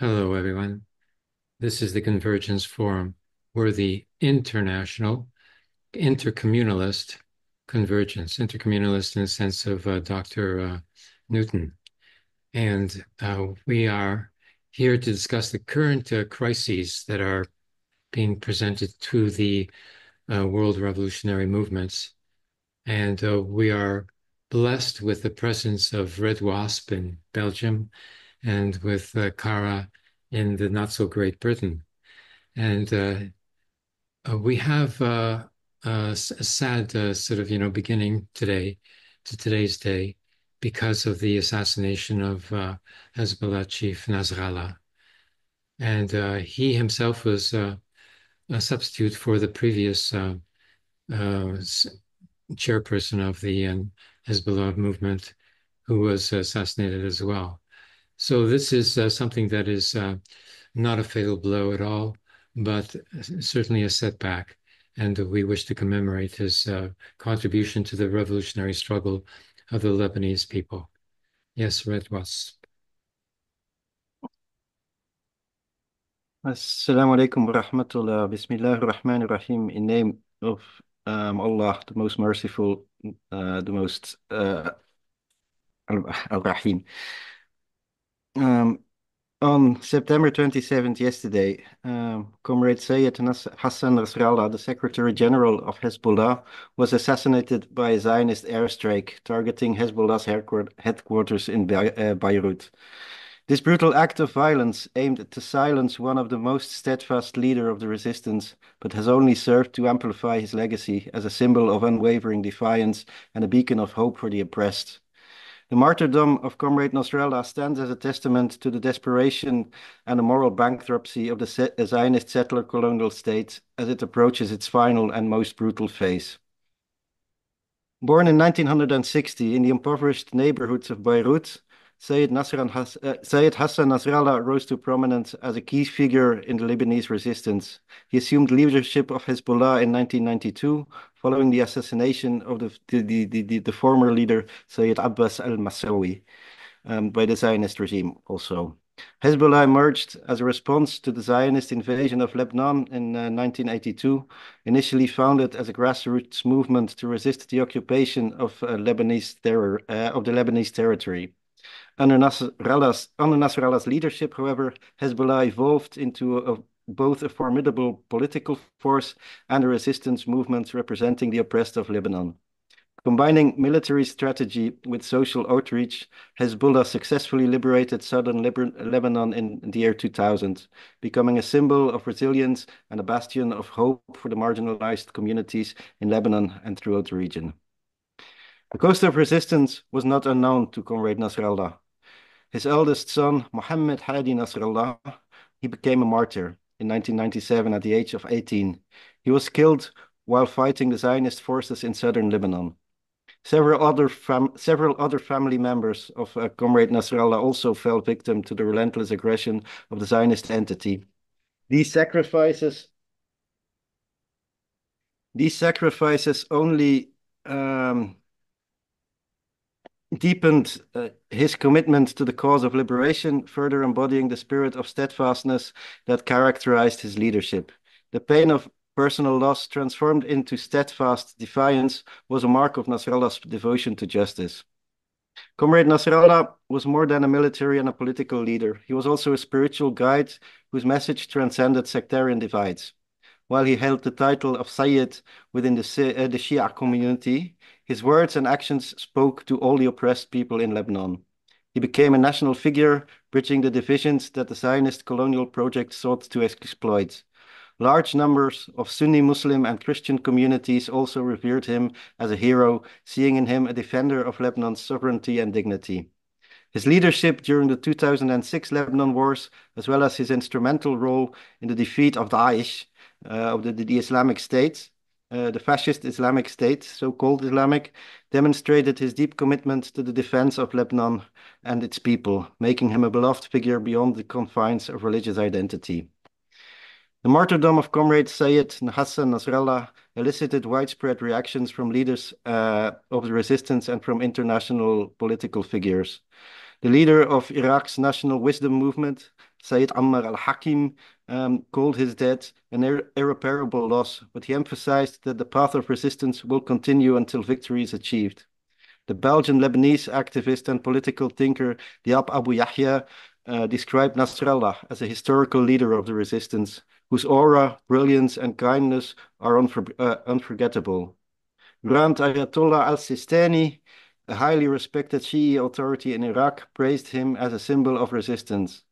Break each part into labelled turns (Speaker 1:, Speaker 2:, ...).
Speaker 1: Hello, everyone. This is the Convergence Forum. We're the international, intercommunalist convergence, intercommunalist in the sense of uh, Dr. Uh, Newton. And uh, we are here to discuss the current uh, crises that are being presented to the uh, world revolutionary movements. And uh, we are blessed with the presence of Red Wasp in Belgium and with uh, in the not so Great Britain. And uh, uh, we have uh, a sad uh, sort of, you know, beginning today to today's day because of the assassination of uh, Hezbollah chief Nasrallah. And uh, he himself was a substitute for the previous chairperson of the um, Hezbollah movement who was assassinated as well. So this is uh, something that is uh, not a fatal blow at all, but certainly a setback. And we wish to commemorate his uh, contribution to the revolutionary struggle of the Lebanese people. Yes, Red Wasp.
Speaker 2: Assalamu alaikum wa rahmatullah. Bismillah ar-Rahman ar-Rahim. In name of um, Allah, the most merciful, uh, the most uh, al-Rahim. Um, on September 27th, yesterday, um, Comrade Sayed Hassan Nasrallah, the Secretary General of Hezbollah, was assassinated by a Zionist airstrike targeting Hezbollah's headquarters in uh, Beirut. This brutal act of violence aimed to silence one of the most steadfast leader of the resistance, but has only served to amplify his legacy as a symbol of unwavering defiance and a beacon of hope for the oppressed. The martyrdom of Comrade Nasrallah stands as a testament to the desperation and the moral bankruptcy of the Zionist settler colonial state as it approaches its final and most brutal phase. Born in 1960 in the impoverished neighborhoods of Beirut, Sayed, Has uh, Sayed Hassan Nasrallah rose to prominence as a key figure in the Lebanese resistance. He assumed leadership of Hezbollah in 1992, following the assassination of the, the, the, the, the former leader Sayed Abbas al-Musawi um, by the Zionist regime also. Hezbollah emerged as a response to the Zionist invasion of Lebanon in uh, 1982, initially founded as a grassroots movement to resist the occupation of, uh, Lebanese terror, uh, of the Lebanese territory. Under Nasrallah's, under Nasrallah's leadership, however, Hezbollah evolved into a, both a formidable political force and a resistance movement representing the oppressed of Lebanon. Combining military strategy with social outreach, Hezbollah successfully liberated southern Lebanon in the year 2000, becoming a symbol of resilience and a bastion of hope for the marginalized communities in Lebanon and throughout the region. The cost of resistance was not unknown to Comrade Nasrallah. His eldest son, Mohammed Hadi Nasrallah, he became a martyr in 1997 at the age of 18. He was killed while fighting the Zionist forces in southern Lebanon. Several other, several other family members of uh, Comrade Nasrallah also fell victim to the relentless aggression of the Zionist entity. These sacrifices, these sacrifices only um, deepened uh, his commitment to the cause of liberation, further embodying the spirit of steadfastness that characterized his leadership. The pain of personal loss transformed into steadfast defiance was a mark of Nasrallah's devotion to justice. Comrade Nasrallah was more than a military and a political leader. He was also a spiritual guide whose message transcended sectarian divides. While he held the title of Sayyid within the, uh, the Shia community, his words and actions spoke to all the oppressed people in Lebanon. He became a national figure, bridging the divisions that the Zionist colonial project sought to exploit. Large numbers of Sunni Muslim and Christian communities also revered him as a hero, seeing in him a defender of Lebanon's sovereignty and dignity. His leadership during the 2006 Lebanon wars, as well as his instrumental role in the defeat of Daesh, uh, of the, the Islamic State, uh, the fascist Islamic State, so-called Islamic, demonstrated his deep commitment to the defense of Lebanon and its people, making him a beloved figure beyond the confines of religious identity. The martyrdom of Comrade Sayed Hassan Nasrallah elicited widespread reactions from leaders uh, of the resistance and from international political figures. The leader of Iraq's National Wisdom Movement, Sayyid Ammar al-Hakim um, called his death an ir irreparable loss, but he emphasized that the path of resistance will continue until victory is achieved. The Belgian Lebanese activist and political thinker Diab Abu Jahjah uh, described Nasrallah as a historical leader of the resistance, whose aura, brilliance, and kindness are unfor uh, unforgettable. Grand Ayatollah al-Sistani, a highly respected Shi'i authority in Iraq, praised him as a symbol of resistance.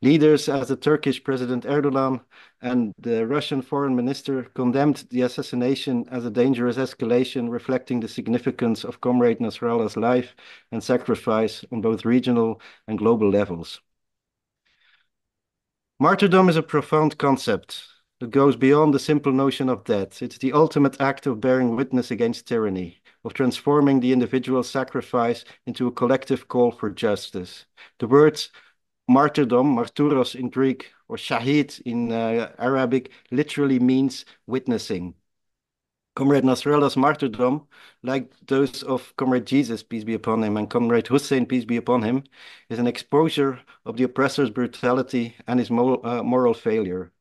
Speaker 2: Leaders as the Turkish President Erdogan and the Russian foreign minister condemned the assassination as a dangerous escalation, reflecting the significance of Comrade Nasrallah's life and sacrifice on both regional and global levels. Martyrdom is a profound concept that goes beyond the simple notion of death. It's the ultimate act of bearing witness against tyranny, of transforming the individual sacrifice into a collective call for justice. The words martyrdom, martyros in Greek, or shahid in uh, Arabic, literally means witnessing. Comrade Nasrallah's martyrdom, like those of Comrade Jesus, peace be upon him, and Comrade Hussein, peace be upon him, is an exposure of the oppressor's brutality and his moral, uh, moral failure.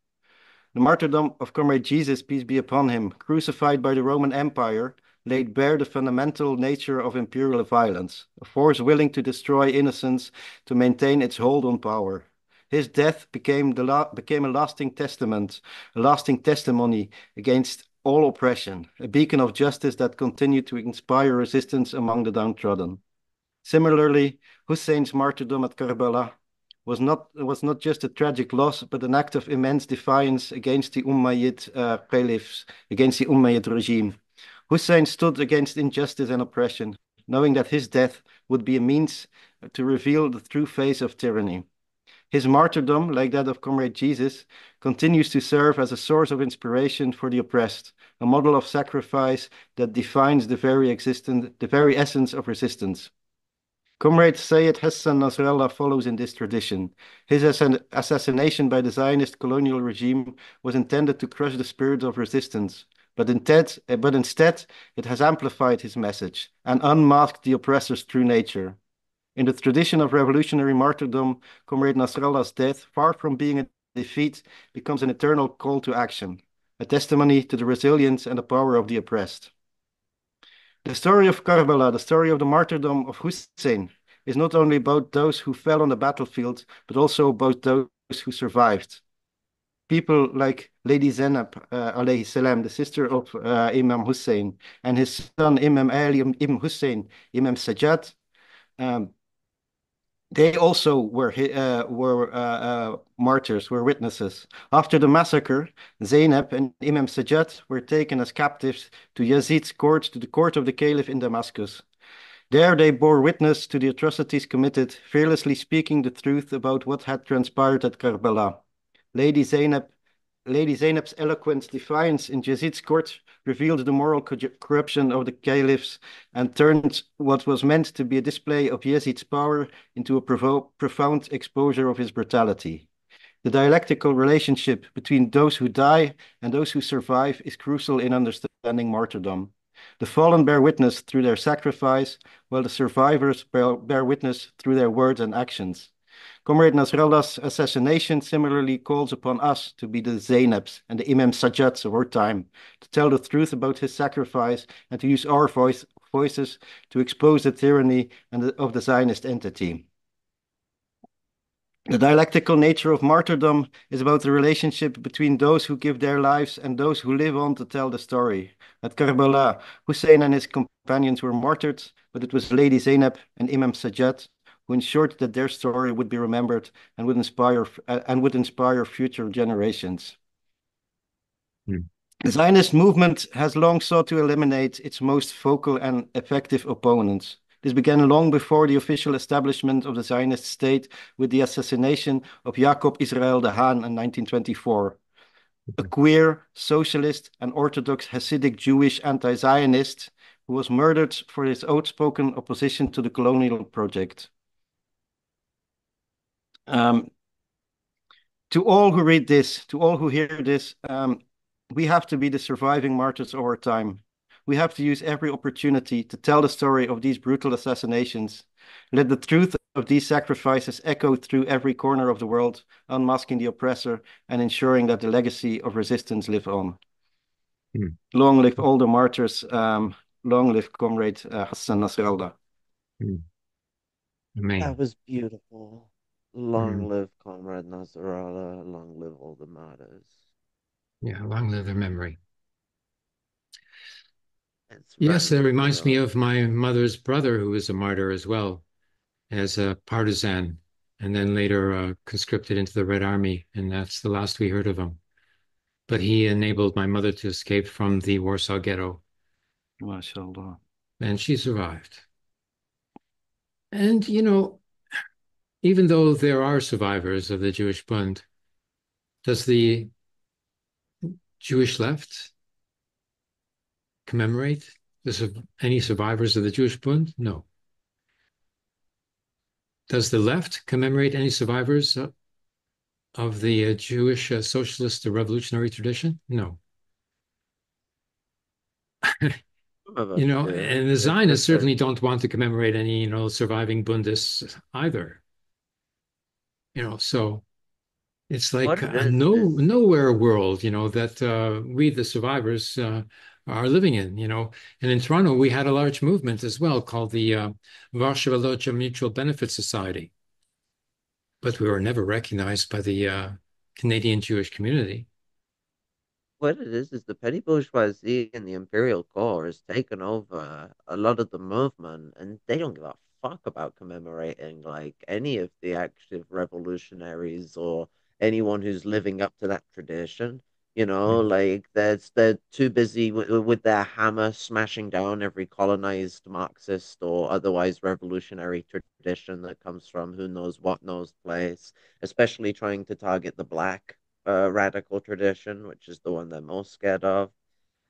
Speaker 2: The martyrdom of Comrade Jesus, peace be upon him, crucified by the Roman Empire, laid bare the fundamental nature of imperial violence, a force willing to destroy innocence to maintain its hold on power. His death became, the became a lasting testament, a lasting testimony against all oppression, a beacon of justice that continued to inspire resistance among the downtrodden. Similarly, Hussein's martyrdom at Karbala was not was not just a tragic loss, but an act of immense defiance against the Umayyad uh, caliphs, against the Umayyad regime. Hussein stood against injustice and oppression, knowing that his death would be a means to reveal the true face of tyranny. His martyrdom, like that of Comrade Jesus, continues to serve as a source of inspiration for the oppressed, a model of sacrifice that defines the very existence, the very essence of resistance. Comrade Sayed Hassan Nasrallah follows in this tradition. His assassination by the Zionist colonial regime was intended to crush the spirit of resistance, but instead, eh, but instead it has amplified his message and unmasked the oppressor's true nature. In the tradition of revolutionary martyrdom, Comrade Nasrallah's death, far from being a defeat, becomes an eternal call to action, a testimony to the resilience and the power of the oppressed. The story of Karbala, the story of the martyrdom of Hussein, is not only about those who fell on the battlefield, but also about those who survived, people like Lady Zainab, uh, alayhi salam, the sister of uh, Imam Hussein, and his son Imam Ali Ibn Hussein, Imam Sajjad, um, they also were uh, were uh, uh, martyrs, were witnesses. After the massacre, Zainab and Imam Sajjad were taken as captives to Yazid's court, to the court of the Caliph in Damascus. There they bore witness to the atrocities committed, fearlessly speaking the truth about what had transpired at Karbala. Lady Zainab, Lady Zainab's eloquent defiance in Yazid's court revealed the moral corruption of the caliphs and turned what was meant to be a display of Yazid's power into a profound exposure of his brutality. The dialectical relationship between those who die and those who survive is crucial in understanding martyrdom. The fallen bear witness through their sacrifice, while the survivors bear, bear witness through their words and actions. Comrade Nasrallah's assassination similarly calls upon us to be the Zainabs and the Imam Sajjads of our time, to tell the truth about his sacrifice and to use our voice, voices to expose the tyranny the, of the Zionist entity. The dialectical nature of martyrdom is about the relationship between those who give their lives and those who live on to tell the story. At Karbala, Hussein and his companions were martyred, but it was Lady Zainab and Imam Sajjad who ensured that their story would be remembered and would inspire uh, and would inspire future generations. Mm. The Zionist movement has long sought to eliminate its most vocal and effective opponents. This began long before the official establishment of the Zionist state with the assassination of Jacob Israel de Haan in 1924. A queer, socialist, and Orthodox Hasidic Jewish anti Zionist who was murdered for his outspoken opposition to the colonial project. Um, to all who read this, to all who hear this, um, we have to be the surviving martyrs of our time. We have to use every opportunity to tell the story of these brutal assassinations. Let the truth of these sacrifices echo through every corner of the world, unmasking the oppressor and ensuring that the legacy of resistance live on. Mm. Long live all the martyrs. Um, long live Comrade uh, Hassan Nasrallah.
Speaker 1: Mm.
Speaker 3: That was beautiful. Long mm. live Comrade Nasrallah. Long live all the martyrs.
Speaker 1: Yeah, long live their memory. yes, that reminds me of my mother's brother, who was a martyr as well, as a partisan, and then later uh, conscripted into the Red Army. And that's the last we heard of him. But he enabled my mother to escape from the Warsaw Ghetto.
Speaker 2: MashaAllah.
Speaker 1: And she survived. And, you know, even though there are survivors of the Jewish Bund, does the Jewish left commemorate any survivors of the Jewish Bund? No. Does the left commemorate any survivors of the uh, Jewish uh, socialist revolutionary tradition? No. you know, and the Zionists certainly don't want to commemorate any, you know, surviving Bundists either. You know, so it's like a no nowhere world, you know, that uh, we the survivors uh, are living in. You know, and in Toronto we had a large movement as well called the uh, Loja Mutual Benefit Society, but we were never recognized by the uh, Canadian Jewish community.
Speaker 3: What it is is the petty bourgeoisie and the imperial core has taken over a lot of the movement, and they don't give a fuck about commemorating like any of the active revolutionaries or anyone who's living up to that tradition. You know, mm. like they're they're too busy with, with their hammer smashing down every colonized Marxist or otherwise revolutionary tradition that comes from who knows what knows place, especially trying to target the black uh, radical tradition, which is the one they're most scared of.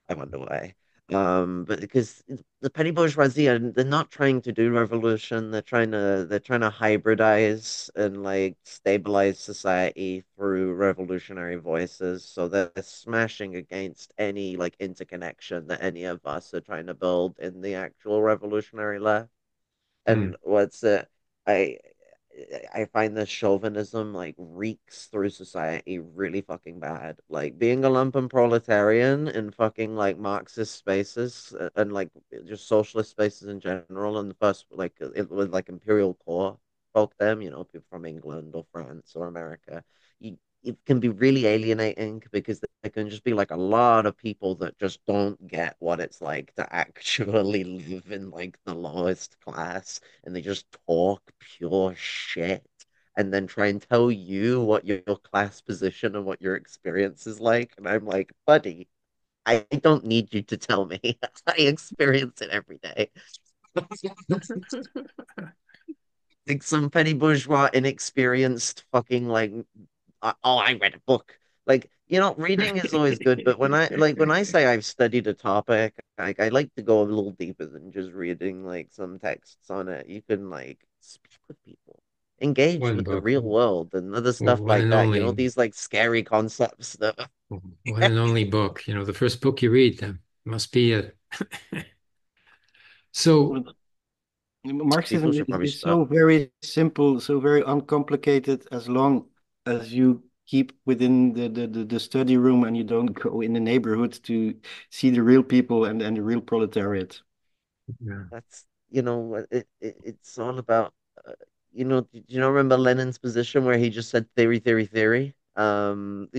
Speaker 3: I wonder why. Um, but because the petty bourgeoisie are they're not trying to do revolution, they're trying to they're trying to hybridize and like stabilize society through revolutionary voices. So they're smashing against any like interconnection that any of us are trying to build in the actual revolutionary left. And mm. what's it? I I find the chauvinism like reeks through society really fucking bad. Like being a lumpen proletarian in fucking like Marxist spaces uh, and like just socialist spaces in general, and the first like it was like imperial core folk them, you know, people from England or France or America. You it can be really alienating because there can just be like a lot of people that just don't get what it's like to actually live in like the lowest class and they just talk pure shit and then try and tell you what your, your class position and what your experience is like. And I'm like, buddy, I don't need you to tell me. I experience it every day. like some petty bourgeois, inexperienced fucking like Uh, oh, I read a book. Like, you know, reading is always good, but when I like when I say I've studied a topic, like I like to go a little deeper than just reading like some texts on it. You can like speak with people, engage one with book. the real world and other stuff one like that. Only... You know, these like scary concepts that
Speaker 1: one and only book. You know, the first book you read them must be it. so
Speaker 2: Marxism is, is so very simple, so very uncomplicated as long as you keep within the, the, the, the, study room and you don't go in the neighborhood to see the real people and, and the real proletariat.
Speaker 3: Yeah. That's, you know, it, it it's all about, uh, you know, do you know, remember Lenin's position where he just said theory, theory, theory? Um,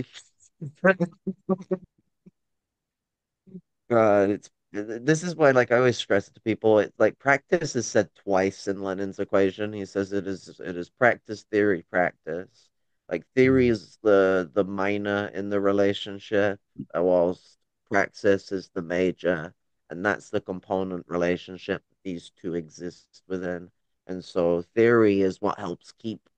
Speaker 3: uh, it's this is why like I always stress it to people it like practice is said twice in Lenin's equation. He says it is it is practice, theory, practice. Like theory mm-hmm. is the the minor in the relationship, whilst praxis is the major, and that's the component relationship that these two exist within. And so theory is what helps keep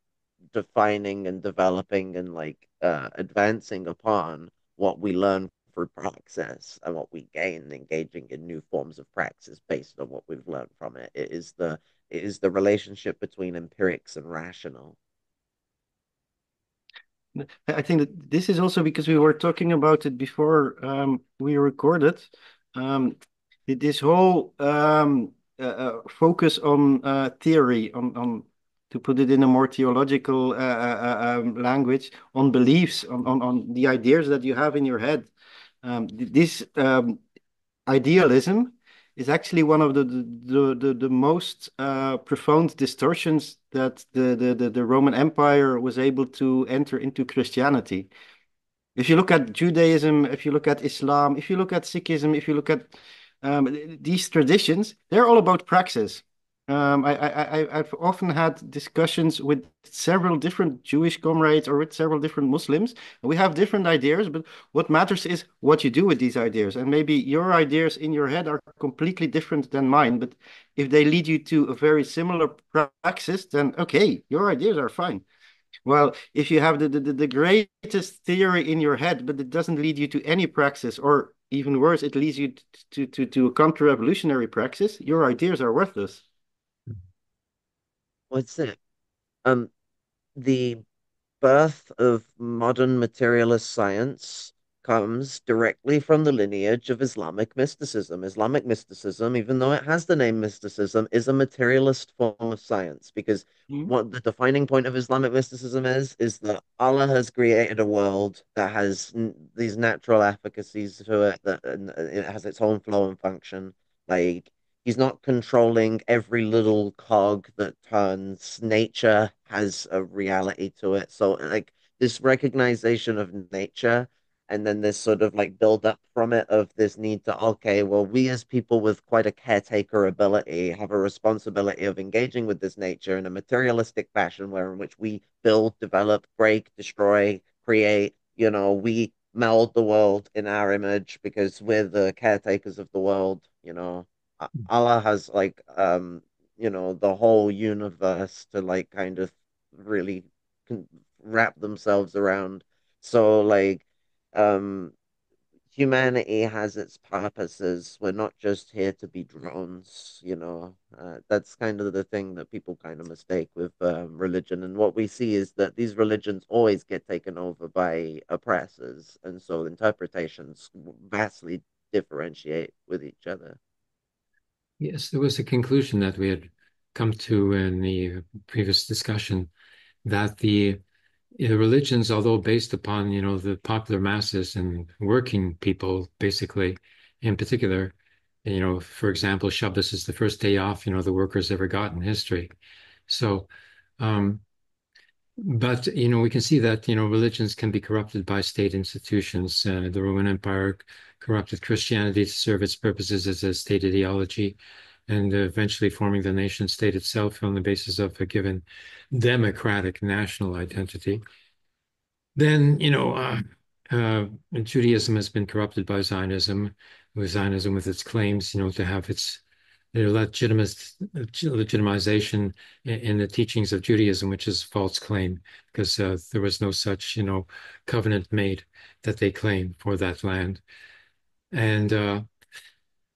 Speaker 3: defining and developing and like uh, advancing upon what we learn through praxis and what we gain engaging in new forms of praxis based on what we've learned from it. It is the it is the relationship between empirics and rational.
Speaker 2: I think that this is also because we were talking about it before um, we recorded. Um, this whole um, uh, uh, focus on uh, theory, on, on to put it in a more theological uh, uh, um, language, on beliefs, on, on, on the ideas that you have in your head. Um, this um, idealism is actually one of the the the, the most uh, profound distortions that the, the the Roman Empire was able to enter into Christianity. If you look at Judaism, if you look at Islam, if you look at Sikhism, if you look at um, these traditions, they're all about praxis. Um, I, I, I've often had discussions with several different Jewish comrades or with several different Muslims. We have different ideas, but what matters is what you do with these ideas. And maybe your ideas in your head are completely different than mine, but if they lead you to a very similar praxis, then okay, your ideas are fine. Well, if you have the, the, the greatest theory in your head, but it doesn't lead you to any praxis, or even worse, it leads you to, to, to a counter-revolutionary praxis, your ideas are worthless
Speaker 3: what's it? Um, the birth of modern materialist science comes directly from the lineage of Islamic mysticism. Islamic mysticism, even though it has the name mysticism, is a materialist form of science because mm-hmm. what the defining point of Islamic mysticism is is that Allah has created a world that has n- these natural efficacies to it that it has its own flow and function. Like he's not controlling every little cog that turns. Nature has a reality to it. So like this recognition of nature and then this sort of like build up from it of this need to okay well we as people with quite a caretaker ability have a responsibility of engaging with this nature in a materialistic fashion where in which we build develop break destroy create you know we meld the world in our image because we're the caretakers of the world you know Allah has like um you know the whole universe to like kind of really wrap themselves around. So like um humanity has its purposes. We're not just here to be drones, you know. Uh, that's kind of the thing that people kind of mistake with um, religion. And what we see is that these religions always get taken over by oppressors, and so interpretations vastly differentiate with each other.
Speaker 1: Yes, there was a conclusion that we had come to in the previous discussion that the, religions, although based upon you know the popular masses and working people, basically, in particular, you know, for example, Shabbos is the first day off you know the workers ever got in history. So, um, but you know, we can see that you know religions can be corrupted by state institutions. Uh, the Roman Empire corrupted Christianity to serve its purposes as a state ideology, and eventually forming the nation state itself on the basis of a given democratic national identity. Then you know, uh, uh, Judaism has been corrupted by Zionism, with Zionism with its claims, you know, to have its legitimization in the teachings of Judaism, which is a false claim because uh, there was no such, you know, covenant made that they claim for that land. And uh,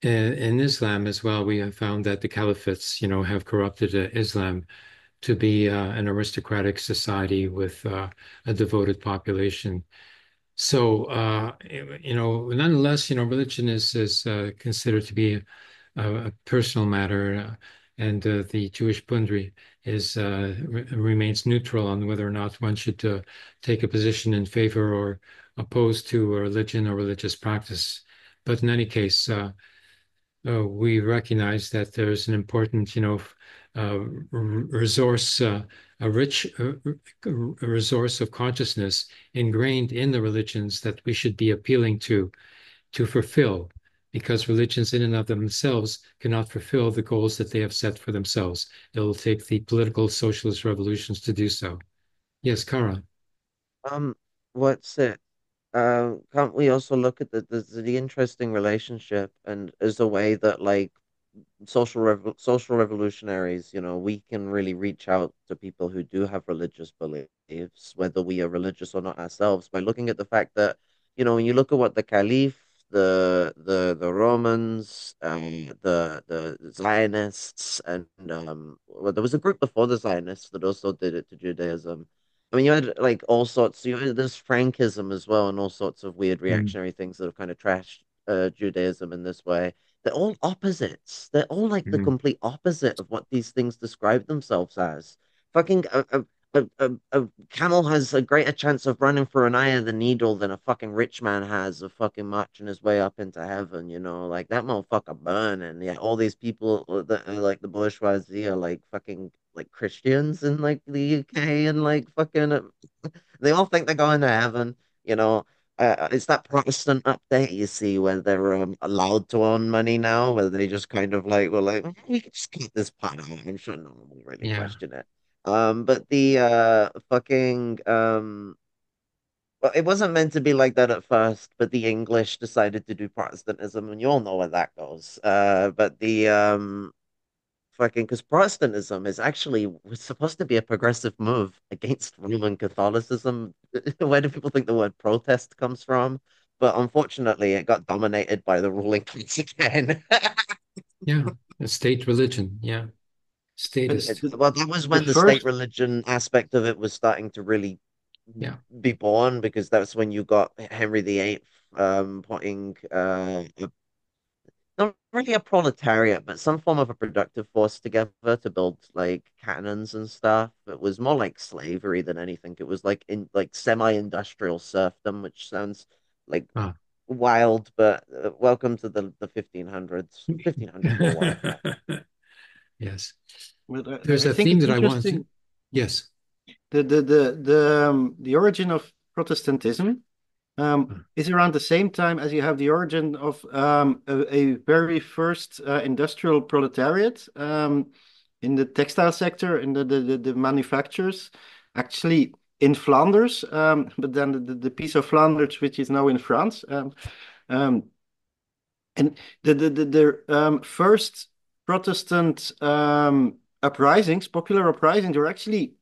Speaker 1: in Islam as well, we have found that the caliphates, you know, have corrupted uh, Islam to be uh, an aristocratic society with uh, a devoted population. So, uh, you know, nonetheless, you know, religion is is uh, considered to be a personal matter, uh, and uh, the Jewish Bundri is uh, remains neutral on whether or not one should take a position in favor or opposed to a religion or religious practice. But in any case, we recognize that there's an important, you know, uh, resource, uh, a rich uh, resource of consciousness ingrained in the religions that we should be appealing to to fulfill because religions in and of themselves cannot fulfill the goals that they have set for themselves. It'll take the political socialist revolutions to do so. Yes, Kara.
Speaker 3: Um, what's it? Uh, can't we also look at the, the the interesting relationship and as a way that like social rev- social revolutionaries, you know, we can really reach out to people who do have religious beliefs, whether we are religious or not ourselves, by looking at the fact that, you know, when you look at what the Caliph the the the Romans, um, the the Zionists, and um, well, there was a group before the Zionists that also did it to Judaism. I mean, you had like all sorts. You had this Frankism as well, and all sorts of weird hmm. reactionary mm. things that have kind of trashed uh, Judaism in this way. They're all opposites. They're all like mm. the hmm. complete opposite of what these things describe themselves as. fucking a, a, a, a, a camel has a greater chance of running through an eye of the needle than a fucking rich man has of fucking marching his way up into heaven, you know? Like that motherfucker burning. Yeah, all these people that are like the bourgeoisie are like fucking like Christians in like the UK and like fucking they all think they're going to heaven, you know. Uh, it's that Protestant update you see where they're um, allowed to own money now, where they just kind of like, well, like, we can just keep this part out. I'm sure no one will really
Speaker 1: Yeah.
Speaker 3: question it. Um, but the uh fucking um well, it wasn't meant to be like that at first, but the English decided to do Protestantism, and you all know where that goes. Uh, but the um fucking because Protestantism is actually was supposed to be a progressive move against Roman Catholicism. Where do people think the word protest comes from? But unfortunately, it got dominated by the ruling class again.
Speaker 1: Yeah. A state religion. Yeah. Statist.
Speaker 3: Well, that was when the state
Speaker 2: first,
Speaker 3: religion aspect of it was starting to really
Speaker 1: Yeah.
Speaker 3: be born because that's when you got Henry VIII um, putting uh, not really a proletariat, but some form of a productive force together to build like cannons and stuff. It was more like slavery than anything. It was like in like semi-industrial serfdom, which sounds like wild, but uh, welcome to the the 1500s. 1500s were wild.
Speaker 1: Yes.
Speaker 2: but I,
Speaker 1: There's
Speaker 2: I
Speaker 1: a
Speaker 2: think
Speaker 1: theme that I want to. Yes.
Speaker 2: The the the the um, the origin of Protestantism. Is around the same time as you have the origin of um, a, very first uh, industrial proletariat um, in the textile sector, in the the, the, the manufacturers, actually in Flanders, um, but then the, piece of Flanders which is now in France. Um, um, and the the the, the um, first Protestant um, uprisings, popular uprisings, were actually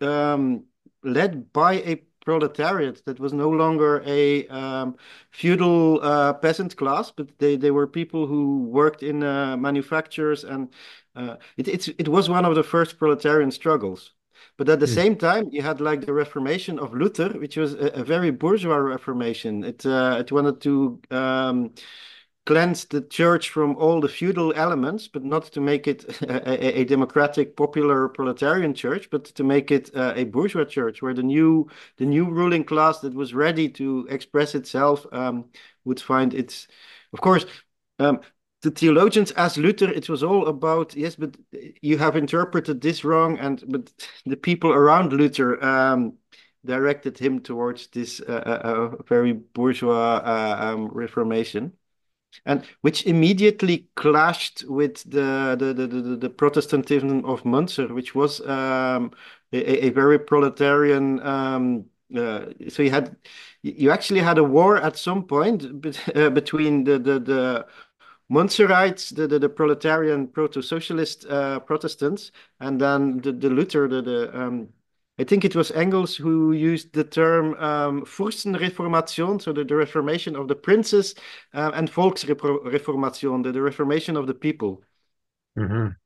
Speaker 2: um, led by a proletariat that was no longer a um, feudal uh, peasant class, but they, they were people who worked in uh, manufacturers, and uh, it it's, it was one of the first proletarian struggles. But at the
Speaker 1: Mm.
Speaker 2: same time, you had like the Reformation of Luther, which was a, a very bourgeois Reformation. It uh, it wanted to um, cleanse the church from all the feudal elements, but not to make it a, a, democratic, popular proletarian church, but to make it uh, a bourgeois church, where the new the new ruling class that was ready to express itself um, would find its. Of course, um, the theologians asked Luther, it was all about yes, but you have interpreted this wrong, and but the people around Luther. Um, directed him towards this uh, uh, uh, very bourgeois uh, um, reformation and which immediately clashed with the the the, the, the Protestantism of Munster, which was um, a, a very proletarian. Um, uh, so you had you actually had a war at some point bet, uh, between the the the Munsterites, the, the, the proletarian proto-socialist uh, Protestants, and then the, the Luther, the, the um, I think it was Engels who used the term um, Fürstenreformation, so the, the reformation of the princes, uh, and Volksreformation, the, the reformation of the people.
Speaker 1: Mhm.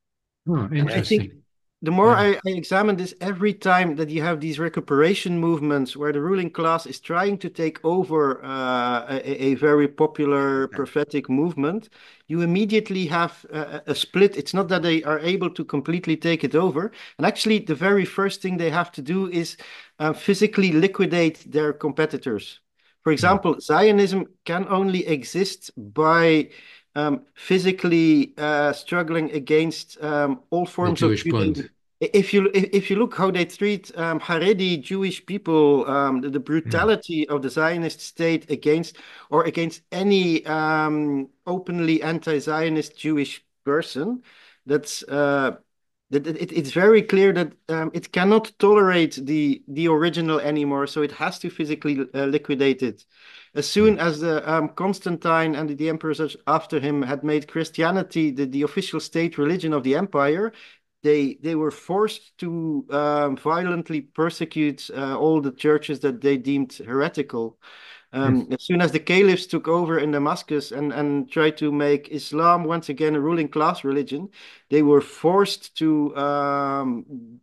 Speaker 1: Oh,
Speaker 2: And I think
Speaker 1: interesting.
Speaker 2: The more
Speaker 1: Yeah.
Speaker 2: I, I examine this, every time that you have these recuperation movements where the ruling class is trying to take over uh, a, a very popular prophetic movement, you immediately have a, a split. It's not that they are able to completely take it over. And actually, the very first thing they have to do is uh, physically liquidate their competitors. For
Speaker 1: Mm.
Speaker 2: example, Zionism can only exist by um, physically uh, struggling against um, all forms of
Speaker 1: Jewish.
Speaker 2: If you if if you look how they treat um, Haredi Jewish people, um, the, the brutality of the Zionist state against or against any um, openly anti-Zionist Jewish person, that's uh, that it, it's very clear that um, it cannot tolerate the the original anymore, so it has to physically uh, liquidate it. As soon
Speaker 1: Mm.
Speaker 2: as the um, Constantine and the, the emperors after him had made Christianity the, the official state religion of the empire, they they were forced to um, violently persecute uh, all the churches that they deemed heretical. Um, as soon as the caliphs took over in Damascus and, and tried to make Islam once again a ruling class religion, they were forced to um,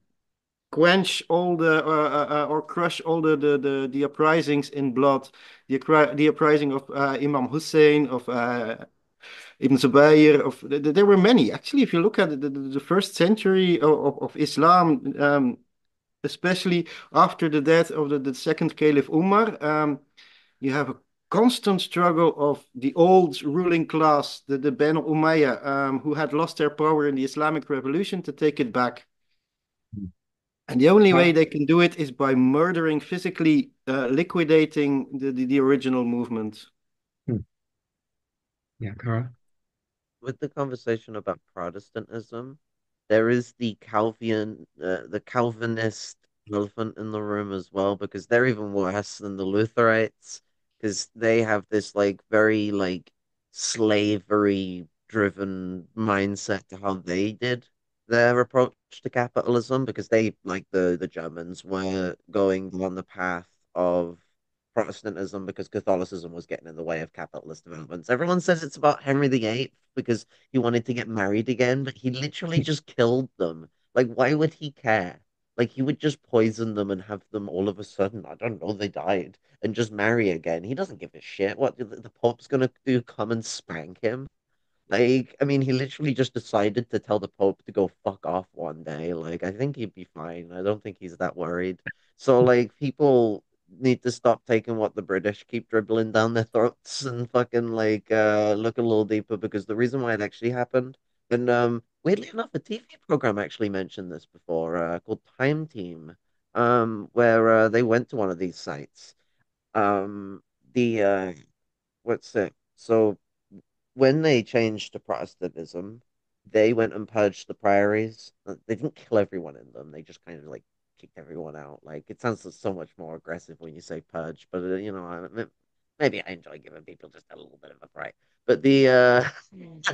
Speaker 2: quench all the uh, uh, or crush all the, the, the, the uprisings in blood, the, the uprising of uh, Imam Hussein, of uh, Ibn Zubayr. Of there were many actually. If you look at the, the, the first century of, of Islam, um, especially after the death of the, the second Caliph Umar, um, you have a constant struggle of the old ruling class, the, the Banu Umayyah, um, who had lost their power in the Islamic Revolution, to take it back. And the only way they can do it is by murdering, physically uh, liquidating the, the, the, original movement.
Speaker 1: Hmm. Yeah, Kara?
Speaker 3: With the conversation about Protestantism, there is the Calvin, uh, the Calvinist elephant in the room as well, because they're even worse than the Lutherites, because they have this like very like slavery driven mindset to how they did their approach to capitalism because they, like the, the Germans, were going down the path of Protestantism because Catholicism was getting in the way of capitalist developments. Everyone says it's about Henry VIII because he wanted to get married again, but he literally just killed them. Like, why would he care? Like, he would just poison them and have them all of a sudden, I don't know, they died and just marry again. He doesn't give a shit. What the Pope's gonna do? Come and spank him? Like, I mean, he literally just decided to tell the Pope to go fuck off one day. Like, I think he'd be fine. I don't think he's that worried. So, like, people need to stop taking what the British keep dribbling down their throats and fucking like uh look a little deeper because the reason why it actually happened and um weirdly enough a TV program actually mentioned this before uh called Time Team um where uh, they went to one of these sites um the uh what's it so when they changed to Protestantism, they went and purged the priories. They didn't kill everyone in them. They just kind of like kicked everyone out. Like it sounds so much more aggressive when you say purge, but uh, you know, I, maybe I enjoy giving people just a little bit of a fright. But the uh,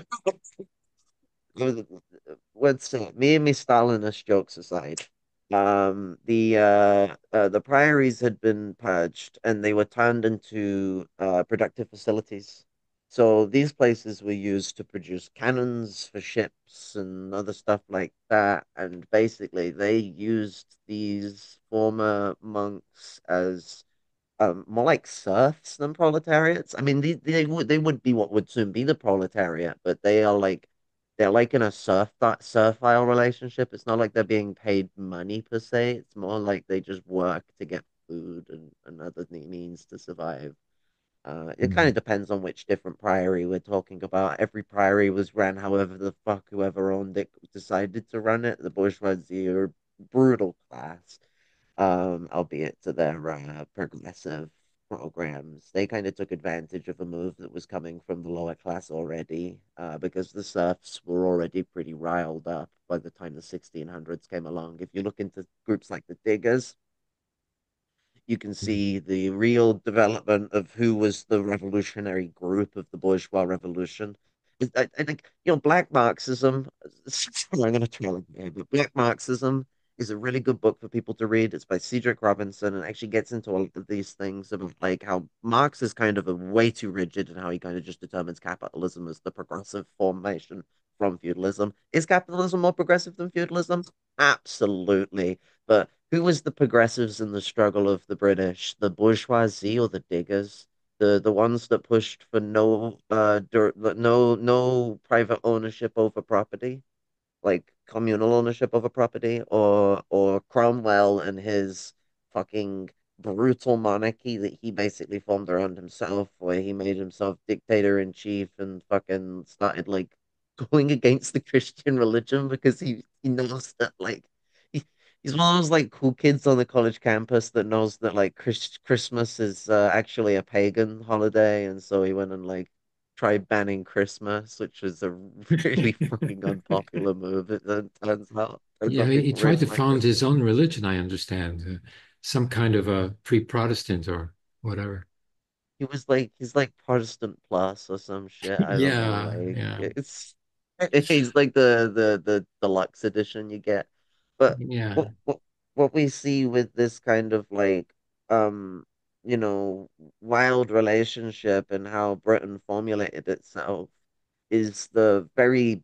Speaker 3: it? Me and me Stalinist jokes aside, um, the uh, uh, the priories had been purged and they were turned into uh, productive facilities. So these places were used to produce cannons for ships and other stuff like that. And basically, they used these former monks as um, more like serfs than proletariats. I mean, they, they would they would be what would soon be the proletariat, but they are like they're like in a serf servile relationship. It's not like they're being paid money per se. It's more like they just work to get food and, and other means to survive. Uh, it kind of depends on which different priory we're talking about. Every priory was ran however the fuck whoever owned it decided to run it. The bourgeoisie are brutal class, um, albeit to their uh, progressive programs. They kind of took advantage of a move that was coming from the lower class already, uh, because the serfs were already pretty riled up by the time the 1600s came along. If you look into groups like the Diggers, you can mm-hmm. see the real development of who was the revolutionary group of the bourgeois revolution. I, I think, you know, Black Marxism, I'm going to tell try but Black Marxism is a really good book for people to read. It's by Cedric Robinson and actually gets into all of these things of like how Marx is kind of a way too rigid and how he kind of just determines capitalism as the progressive formation from feudalism. Is capitalism more progressive than feudalism? Absolutely. But who was the progressives in the struggle of the British? The bourgeoisie or the diggers? The the ones that pushed for no uh no no private ownership over property, like communal ownership over property, or or Cromwell and his fucking brutal monarchy that he basically formed around himself, where he made himself dictator in chief and fucking started like going against the Christian religion because he he knows that like he's one of those like cool kids on the college campus that knows that like Chris, Christmas is uh, actually a pagan holiday, and so he went and like tried banning Christmas, which was a really fucking unpopular move. It then turns out
Speaker 1: Yeah, he, he tried to
Speaker 3: like
Speaker 1: found his own religion, I understand, uh, some kind of a pre-Protestant or whatever.
Speaker 3: He was like he's like Protestant plus or some shit. I don't know.
Speaker 1: Yeah,
Speaker 3: Like
Speaker 1: yeah,
Speaker 3: it's he's like the the the deluxe edition you get. But
Speaker 1: yeah.
Speaker 3: what what what we see with this kind of like um you know wild relationship and how Britain formulated itself is the very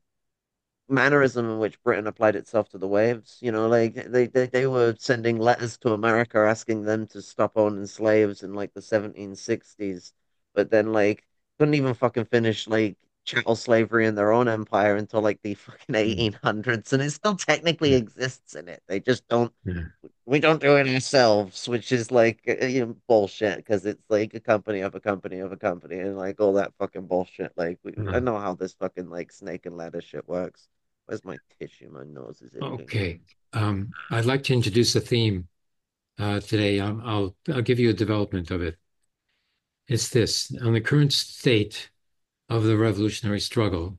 Speaker 3: mannerism in which Britain applied itself to the waves. You know, like they, they, they were sending letters to America asking them to stop owning slaves in like the 1760s, but then like couldn't even fucking finish like chattel slavery in their own empire until like the fucking
Speaker 1: Mm.
Speaker 3: 1800s, and it still technically
Speaker 1: Yeah.
Speaker 3: exists in it. They just don't.
Speaker 1: Yeah.
Speaker 3: We don't do it ourselves, which is like uh, you know, bullshit because it's like a company of a company of a company and like all that fucking bullshit. Like we, I
Speaker 1: Uh,
Speaker 3: know how this fucking like snake and ladder shit works. Where's my tissue? My nose is itching.
Speaker 1: okay. Um, I'd like to introduce a theme uh, today. Um, I'll I'll give you a development of it. It's this: on the current state of the revolutionary struggle,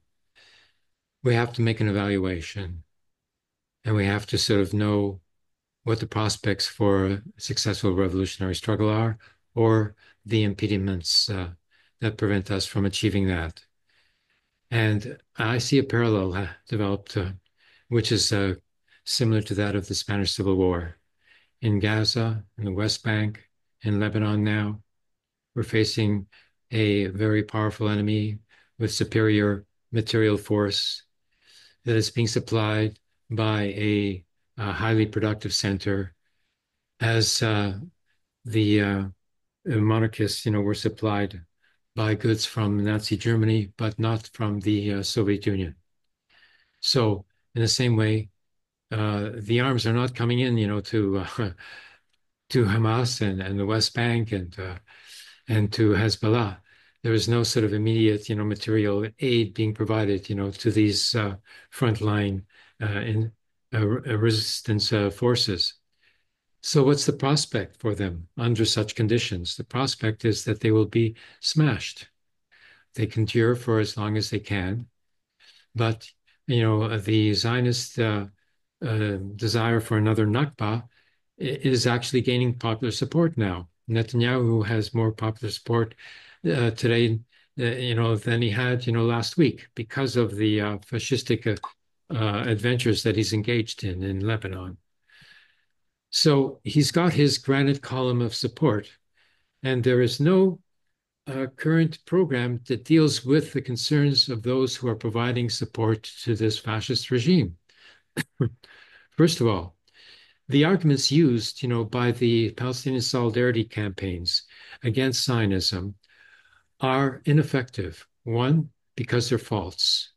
Speaker 1: we have to make an evaluation, and we have to sort of know what the prospects for a successful revolutionary struggle are, or the impediments uh, that prevent us from achieving that. And I see a parallel uh, developed, uh, which is uh, similar to that of the Spanish Civil War. In Gaza, in the West Bank, in Lebanon now, we're facing a very powerful enemy with superior material force that is being supplied by a, a highly productive center as uh, the uh, monarchists, you know, were supplied by goods from Nazi Germany, but not from the uh, Soviet Union. So, in the same way, uh, the arms are not coming in, you know, to uh, to Hamas and, and the West Bank and uh, and to Hezbollah. There is no sort of immediate, you know, material aid being provided, you know, to these uh, frontline uh, in uh, resistance uh, forces. So, what's the prospect for them under such conditions? The prospect is that they will be smashed. They can endure for as long as they can, but you know the Zionist uh, uh, desire for another Nakba is actually gaining popular support now. Netanyahu has more popular support uh, today, uh, you know, than he had, you know, last week because of the uh, fascistic uh, adventures that he's engaged in in Lebanon. So he's got his granite column of support, and there is no uh, current program that deals with the concerns of those who are providing support to this fascist regime. First of all, the arguments used, you know, by the Palestinian solidarity campaigns against Zionism are ineffective. One, because they're false,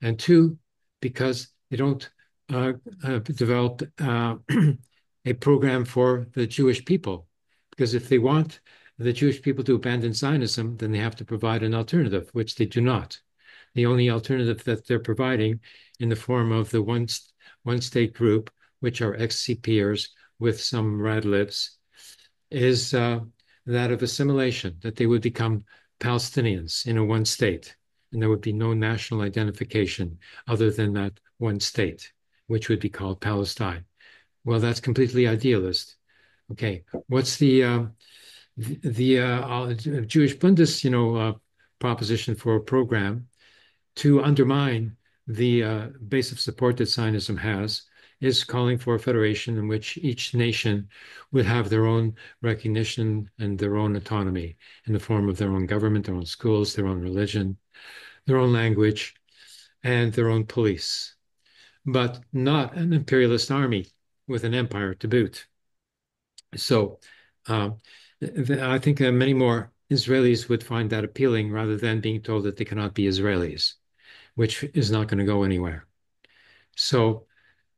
Speaker 1: and two, because they don't uh, uh, develop uh, a program for the Jewish people. Because if they want the Jewish people to abandon Zionism, then they have to provide an alternative, which they do not. The only alternative that they're providing in the form of the one, one state group, which are ex-CPers with some rad libs, is uh, that of assimilation, that they would become Palestinians in a one state, and there would be no national identification other than that one state, which would be called Palestine. Well, that's completely idealist. Okay, what's the uh, the, the uh, Jewish Bundes, you know, uh, proposition for a program to undermine the uh, base of support that Zionism has is calling for a federation in which each nation would have their own recognition and their own autonomy in the form of their own government, their own schools, their own religion, their own language, and their own police, but not an imperialist army with an empire to boot. So um, I think many more Israelis would find that appealing rather than being told that they cannot be Israelis, which is not going to go anywhere. So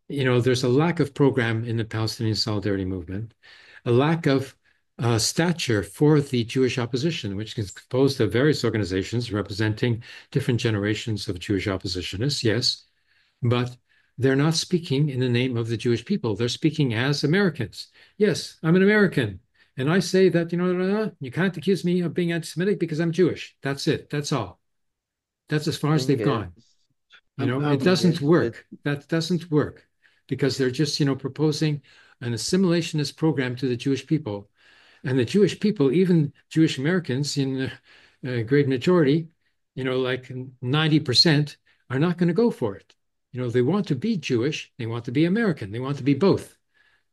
Speaker 1: you know, there's a lack of program in the Palestinian Solidarity Movement, a lack of uh, stature for the Jewish opposition, which is composed of various organizations representing different generations of Jewish oppositionists, yes, but they're not speaking in the name of the Jewish people. They're speaking as Americans. Yes, I'm an American. And I say that, you know, you can't accuse me of being anti Semitic because I'm Jewish. That's it. That's all. That's as far as they've gone. You know, it doesn't work. That doesn't work because they're just, you know, proposing an assimilationist program to the Jewish people. And the Jewish people, even Jewish Americans in a great majority, you know, like 90%, are not going to go for it. You know, they want to be Jewish, they want to be American, they want to be both,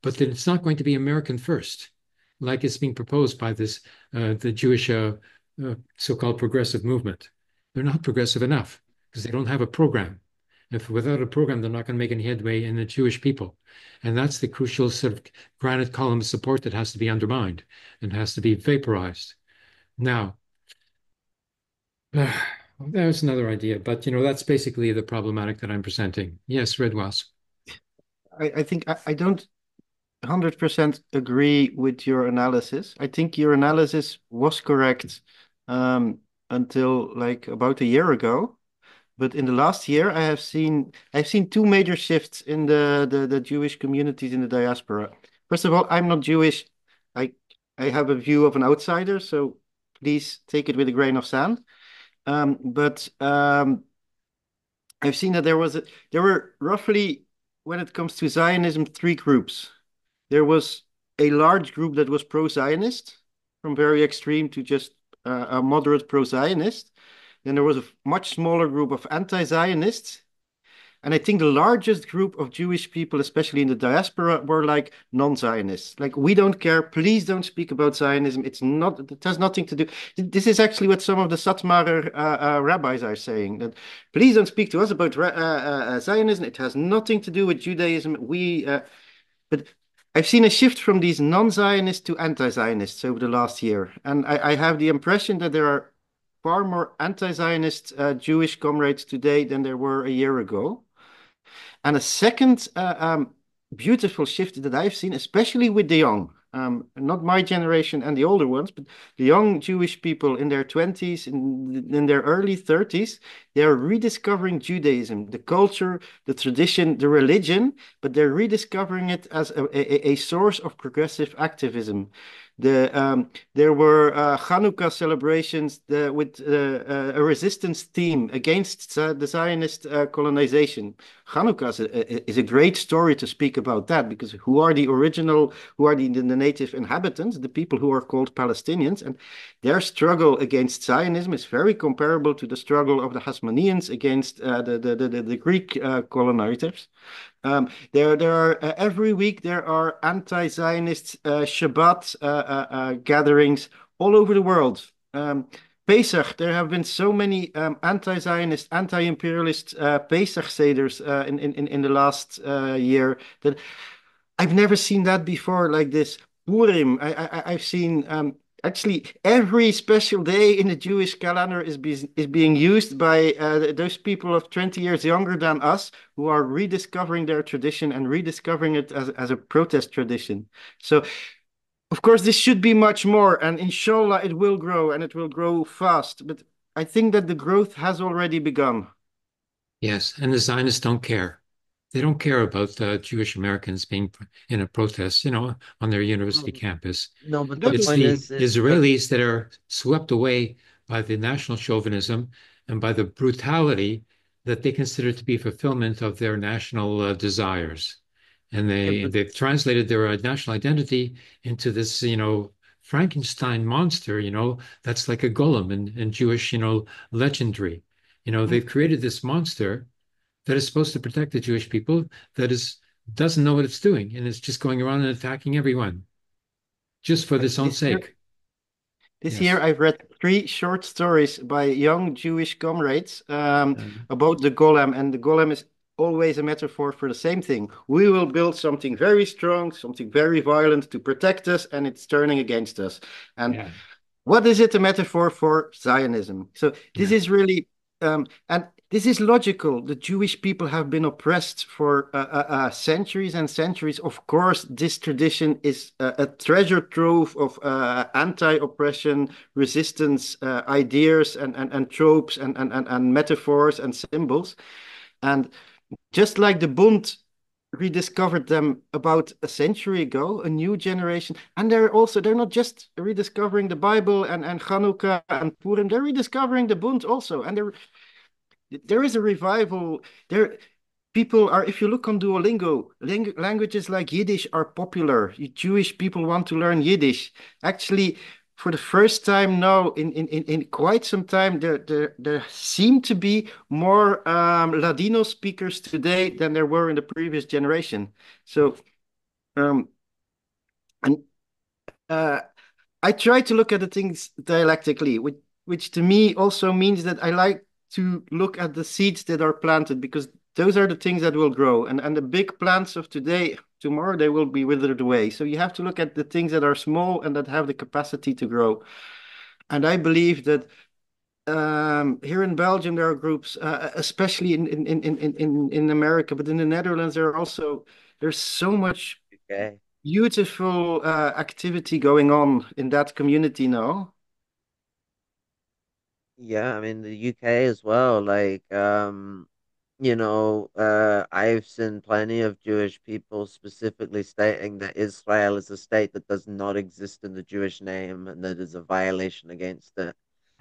Speaker 1: but then it's not going to be American first, like it's being proposed by this, uh, the Jewish uh, uh, so-called progressive movement. They're not progressive enough because they don't have a program. If without a program, they're not going to make any headway in the Jewish people. And that's the crucial sort of granite column of support that has to be undermined and has to be vaporized. Now, There's another idea, but you know that's basically the problematic that I'm presenting. Yes, RedWasp.
Speaker 2: I, I think I, I don't 100% agree with your analysis. I think your analysis was correct um, until like about a year ago. But in the last year, I have seen I've seen two major shifts in the, the, the Jewish communities in the diaspora. First of all, I'm not Jewish. I I have a view of an outsider, so please take it with a grain of sand. Um, but um, I've seen that there was a, there were roughly, when it comes to Zionism, three groups. There was a large group that was pro-Zionist, from very extreme to just uh, a moderate pro-Zionist. Then there was a much smaller group of anti-Zionists, and I think the largest group of Jewish people, especially in the diaspora, were like non-Zionists. Like, we don't care. Please don't speak about Zionism. It's not, it has nothing to do. This is actually what some of the Satmar uh, uh, rabbis are saying that please don't speak to us about uh, uh, Zionism. It has nothing to do with Judaism. We, uh, but I've seen a shift from these non-Zionists to anti-Zionists over the last year. And I, I have the impression that there are far more anti-Zionist uh, Jewish comrades today than there were a year ago. And a second uh, um, beautiful shift that I've seen, especially with the young, um, not my generation and the older ones, but the young Jewish people in their 20s, in, in their early 30s, they are rediscovering Judaism, the culture, the tradition, the religion, but they're rediscovering it as a, a, a source of progressive activism. The, um, there were uh, Hanukkah celebrations the, with uh, uh, a resistance theme against uh, the Zionist uh, colonization. Hanukkah is a, is a, great story to speak about that because who are the original, who are the, the native inhabitants, the people who are called Palestinians, and their struggle against Zionism is very comparable to the struggle of the Hasmoneans against uh, the, the, the, the, Greek colonizers. Um, there, there are uh, every week there are anti-Zionist uh, Shabbat uh, uh, uh, gatherings all over the world. Um, Pesach, there have been so many um, anti-Zionist, anti-imperialist uh, Pesach seders in, in in the last year that I've never seen that before like this. Purim, I, I I've seen um, Actually, every special day in the Jewish calendar is, be, is being used by uh, those people of 20 years younger than us who are rediscovering their tradition and rediscovering it as, as a protest tradition. So, of course, this should be much more, and inshallah, it will grow and it will grow fast. But I think that the growth has already begun.
Speaker 1: Yes, and the Zionists don't care. They don't care about uh, Jewish Americans being in a protest, you know, on their university
Speaker 3: No,
Speaker 1: campus.
Speaker 3: no, but the
Speaker 1: It's
Speaker 3: point
Speaker 1: the
Speaker 3: is,
Speaker 1: Israelis that are swept away by the national chauvinism and by the brutality that they consider to be fulfillment of their national uh, desires. And
Speaker 3: yeah,
Speaker 1: they
Speaker 3: but
Speaker 1: they've translated their uh, national identity into this, you know, Frankenstein monster, you know, that's like a golem in, in Jewish, you know, legendary. You know, they've created this monster that is supposed to protect the Jewish people that is doesn't know what it's doing and it's just going around and attacking everyone just for this own sake.
Speaker 2: this
Speaker 1: Yes.
Speaker 2: year I've read three short stories by young Jewish comrades um, about the golem, and the golem is always a metaphor for the same thing. We will build something very strong, something very violent to protect us, and it's turning against us. And
Speaker 1: yeah.
Speaker 2: what is it a metaphor for Zionism? So this
Speaker 1: Yeah.
Speaker 2: is really, um, and this is logical. The Jewish people have been oppressed for uh, uh, uh, centuries and centuries. Of course, this tradition is a, a treasure trove of uh, anti-oppression, resistance uh, ideas and, and, and tropes and, and, and, and metaphors and symbols. And just like the Bund rediscovered them about a century ago, a new generation. And they're also, they're not just rediscovering the Bible and, and Hanukkah and Purim, they're rediscovering the Bund also. And there, there is a revival. There, people are, if you look on Duolingo, lang languages like Yiddish are popular. Jewish people want to learn Yiddish. Actually, for the first time now in, in, in quite some time, there, there, there seem to be more um, Ladino speakers today than there were in the previous generation. So, um, and uh, I try to look at the things dialectically, which, which to me also means that I like to look at the seeds that are planted because those are the things that will grow. And, and the big plants of today tomorrow they will be withered away. So you have to look at the things that are small and that have the capacity to grow. And I believe that um, here in Belgium, there are groups, uh, especially in, in, in, in, in America, but in the Netherlands, there are also there's so much
Speaker 3: Okay.
Speaker 2: beautiful uh, activity going on in that community now.
Speaker 3: Yeah, I mean the UK as well. Like, um, you know, uh, I've seen plenty of Jewish people specifically stating that Israel is a state that does not exist in the Jewish name and that is a violation against it.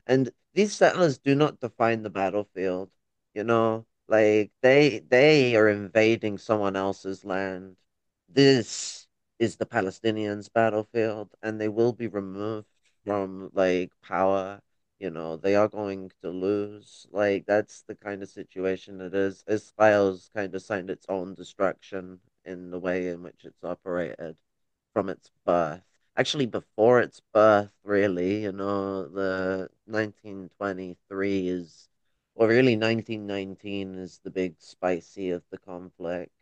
Speaker 3: And these settlers do not define the battlefield, you know, like they they are invading someone else's land. This is the Palestinians' battlefield, and they will be removed from like power. You know, they are going to lose. Like that's the kind of situation it is. Israel's kind of signed its own destruction in the way in which it's operated from its birth actually before its birth, really, you know, the 1923 is, or really 1919 is the big spicy of the conflict,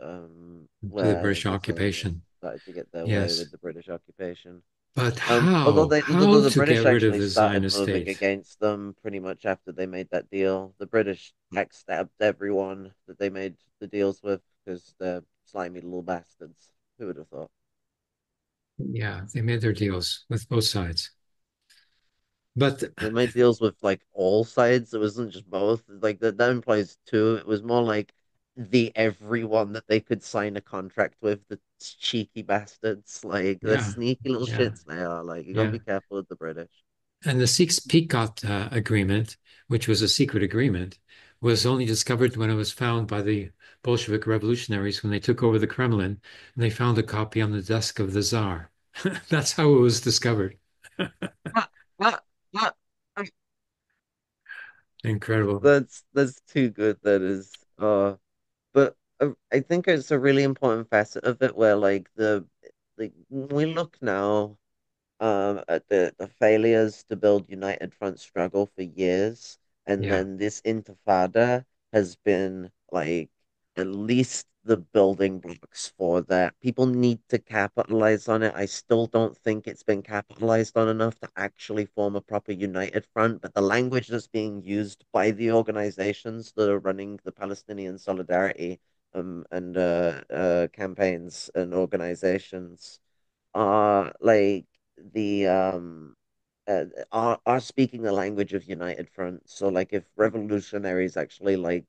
Speaker 3: um,
Speaker 1: the British occupation.
Speaker 3: started to get their way with the British occupation.
Speaker 1: But
Speaker 3: Um, although
Speaker 1: how?
Speaker 3: they, although
Speaker 1: How
Speaker 3: the
Speaker 1: to
Speaker 3: British
Speaker 1: get rid of
Speaker 3: actually
Speaker 1: the
Speaker 3: started
Speaker 1: Zionist
Speaker 3: moving against them pretty much after they made that deal. The British backstabbed everyone that they made the deals with because they're slimy little bastards. Who would have thought?
Speaker 1: Yeah, they made their deals with both sides. But
Speaker 3: They made deals with like all sides. It wasn't just both. Like that, that implies two. It was more like the everyone that they could sign a contract with, the cheeky bastards. Like the sneaky little
Speaker 1: yeah,
Speaker 3: shits they are. Like you gotta
Speaker 1: yeah.
Speaker 3: be careful with the British.
Speaker 1: And the Sykes-Picot uh, Agreement, which was a secret agreement, was only discovered when it was found by the Bolshevik revolutionaries when they took over the Kremlin and they found a copy on the desk of the Tsar. That's how it was discovered. Incredible.
Speaker 3: That's that's too good. That is. Uh, but uh, I think it's a really important facet of it where like the like we look now. um, at the, the failures to build United Front struggle for years. And
Speaker 1: Yeah.
Speaker 3: then this intifada has been like at least the building blocks for that. People need to capitalize on it. I still don't think it's been capitalized on enough to actually form a proper united front. But the language that's being used by the organizations that are running the Palestinian solidarity um, and uh, uh, campaigns and organizations are like the um uh, are are speaking the language of United Front. So like if revolutionaries actually like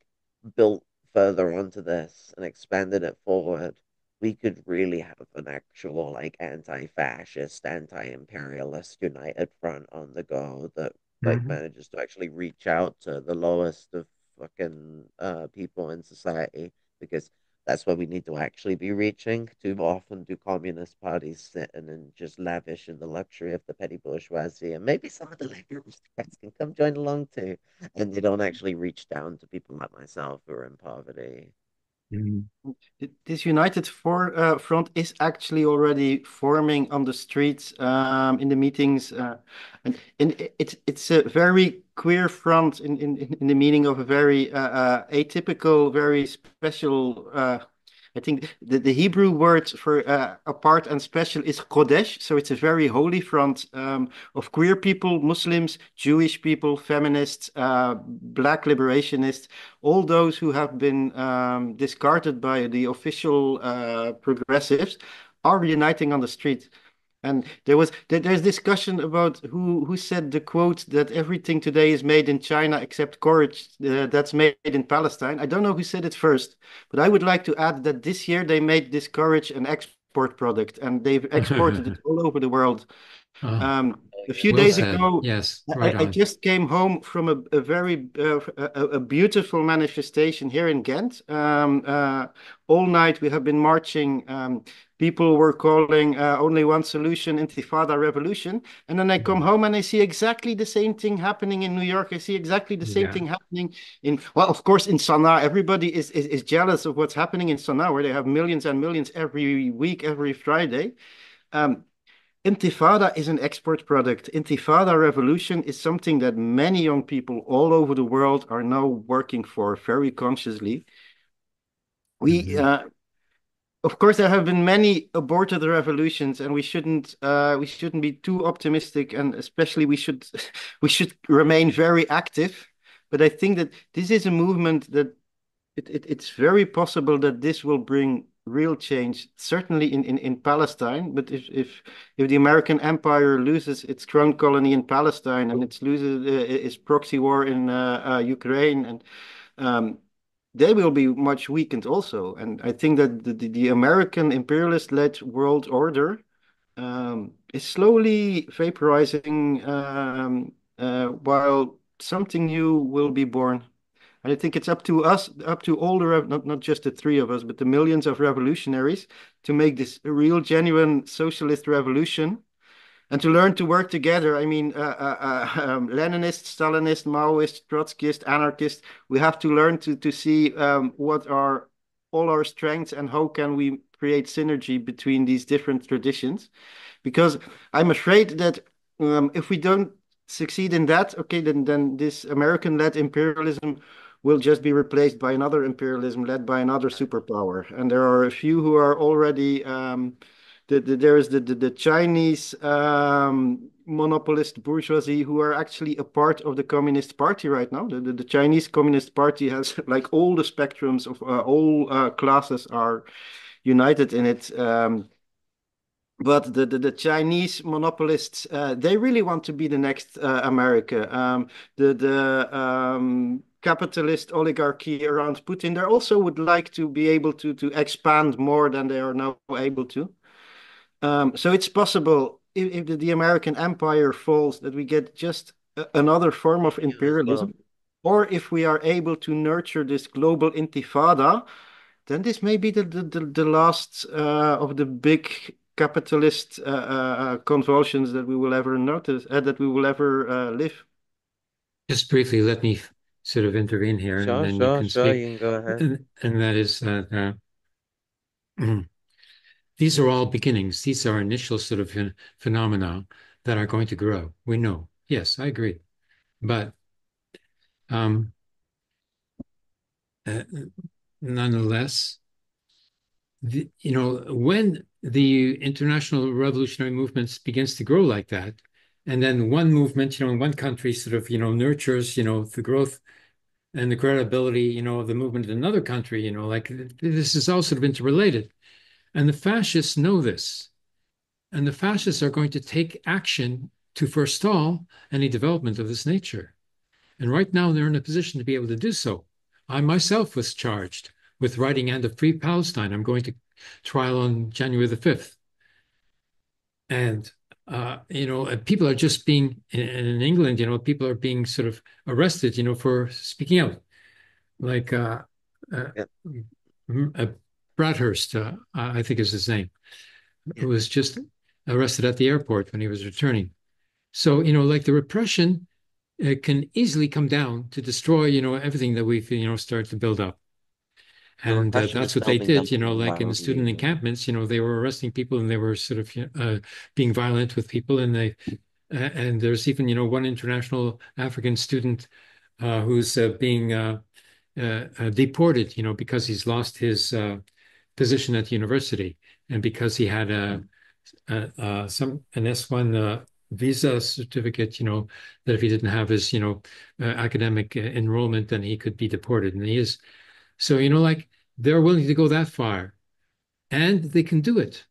Speaker 3: built further onto this and expanded it forward, we could really have an actual like anti-fascist, anti-imperialist United Front on the go that like
Speaker 1: Mhm.
Speaker 3: manages to actually reach out to the lowest of fucking uh people in society because that's where we need to actually be reaching. Too often do communist parties sit and just lavish in the luxury of the petty bourgeoisie, and maybe some of the labor aristocrats can come join along too, and they don't actually reach down to people like myself who are in poverty.
Speaker 1: Mhm.
Speaker 2: This united for, uh, front is actually already forming on the streets, um, in the meetings, uh, and, and it's it's a very queer front in, in, in the meaning of a very uh, uh, atypical, very special uh, I think the, the Hebrew word for uh, apart and special is Kodesh. So it's a very holy front um, of queer people, Muslims, Jewish people, feminists, uh, black liberationists, all those who have been um, discarded by the official uh, progressives are uniting on the street. And there was there, there's discussion about who who said the quote that everything today is made in China except courage uh, that's made in Palestine. I don't know who said it first, but I would like to add that this year they made this courage an export product and they've exported it all over the world.
Speaker 1: Oh,
Speaker 2: Um, a few
Speaker 1: well
Speaker 2: days
Speaker 1: said.
Speaker 2: ago,
Speaker 1: Yes, right
Speaker 2: I, I just came home from a, a very uh, a, a beautiful manifestation here in Ghent. Um, uh, all night we have been marching. Um, people were calling uh, only one solution, Intifada revolution. And then I come
Speaker 1: Mhm.
Speaker 2: home and I see exactly the same thing happening in New York. I see exactly the same
Speaker 1: Yeah.
Speaker 2: thing happening in, well, of course, in Sana'a. Everybody is, is, is jealous of what's happening in Sana'a, where they have millions and millions every week, every Friday. Um, Intifada is an export product. Intifada revolution is something that many young people all over the world are now working for very consciously. We
Speaker 1: Mhm.
Speaker 2: uh, of course, there have been many aborted revolutions, and we shouldn't uh, we shouldn't be too optimistic, and especially we should we should remain very active. But I think that this is a movement that it, it, it's very possible that this will bring real change, certainly in, in, in Palestine. But if, if if the American empire loses its crown colony in Palestine and it loses uh, its proxy war in uh, uh, Ukraine, and um, they will be much weakened also. And I think that the, the, the American imperialist-led world order um, is slowly vaporizing um, uh, while something new will be born. And I think it's up to us, up to all the, not, not just the three of us, but the millions of revolutionaries to make this a real, genuine socialist revolution and to learn to work together. I mean, uh, uh, uh um, Leninist, Stalinist, Maoist, Trotskyist, anarchist. We have to learn to to see um, what are all our strengths and how can we create synergy between these different traditions. Because I'm afraid that um, if we don't succeed in that, okay, then then this American-led imperialism will just be replaced by another imperialism led by another superpower. And there are a few who are already um, the, the, there is the, the, the Chinese um, monopolist bourgeoisie who are actually a part of the Communist Party right now. The, the, the Chinese Communist Party has like all the spectrums of uh, all uh, classes are united in it. Um, but the, the, the, Chinese monopolists, uh, they really want to be the next uh, America. Um, the the um, capitalist oligarchy around Putin, they also would like to be able to to expand more than they are now able to. Um, so it's possible if, if the, the, American empire falls that we get just a, another form of imperialism, or if we are able to nurture this global intifada, then this may be the the, the, the last uh, of the big capitalist uh, uh, convulsions that we will ever notice, uh, that we will ever uh, live.
Speaker 1: Just briefly, let me sort of intervene here,
Speaker 3: sure,
Speaker 1: and then
Speaker 3: sure,
Speaker 1: you can
Speaker 3: sure,
Speaker 1: speak.
Speaker 3: you can go ahead.
Speaker 1: And, and that is that uh, these are all beginnings. These are initial sort of phenomena that are going to grow. We know. Yes, I agree. But um, uh, nonetheless, the, you know, when the international revolutionary movements begins to grow like that, and then one movement, you know, in one country sort of, you know, nurtures, you know, the growth and the credibility, you know, of the movement in another country, you know, like this is all sort of interrelated. And the fascists know this. And the fascists are going to take action to forestall any development of this nature. And right now, they're in a position to be able to do so. I myself was charged with writing *And of Free Palestine. I'm going to trial on January the 5th. And, uh, you know, people are just being, in, England, you know, people are being sort of arrested, you know, for speaking out. Like uh, uh, yeah. Medhurst, uh, I think is his name, who was just arrested at the airport when he was returning. So, you know, like the repression uh, can easily come down to destroy, you know, everything that we've, you know, started to build up. And uh, that's what they did, you know, like in the student encampments, you know, they were arresting people and they were sort of uh, being violent with people. And they, and there's even, you know, one international African student uh, who's uh, being deported, you know, because he's lost his position at the university, and because he had a, a, some an F1 uh, visa certificate, you know, that if he didn't have his, you know, uh, academic uh, enrollment, then he could be deported, and he is. So you know, like they're willing to go that far, and they can do it.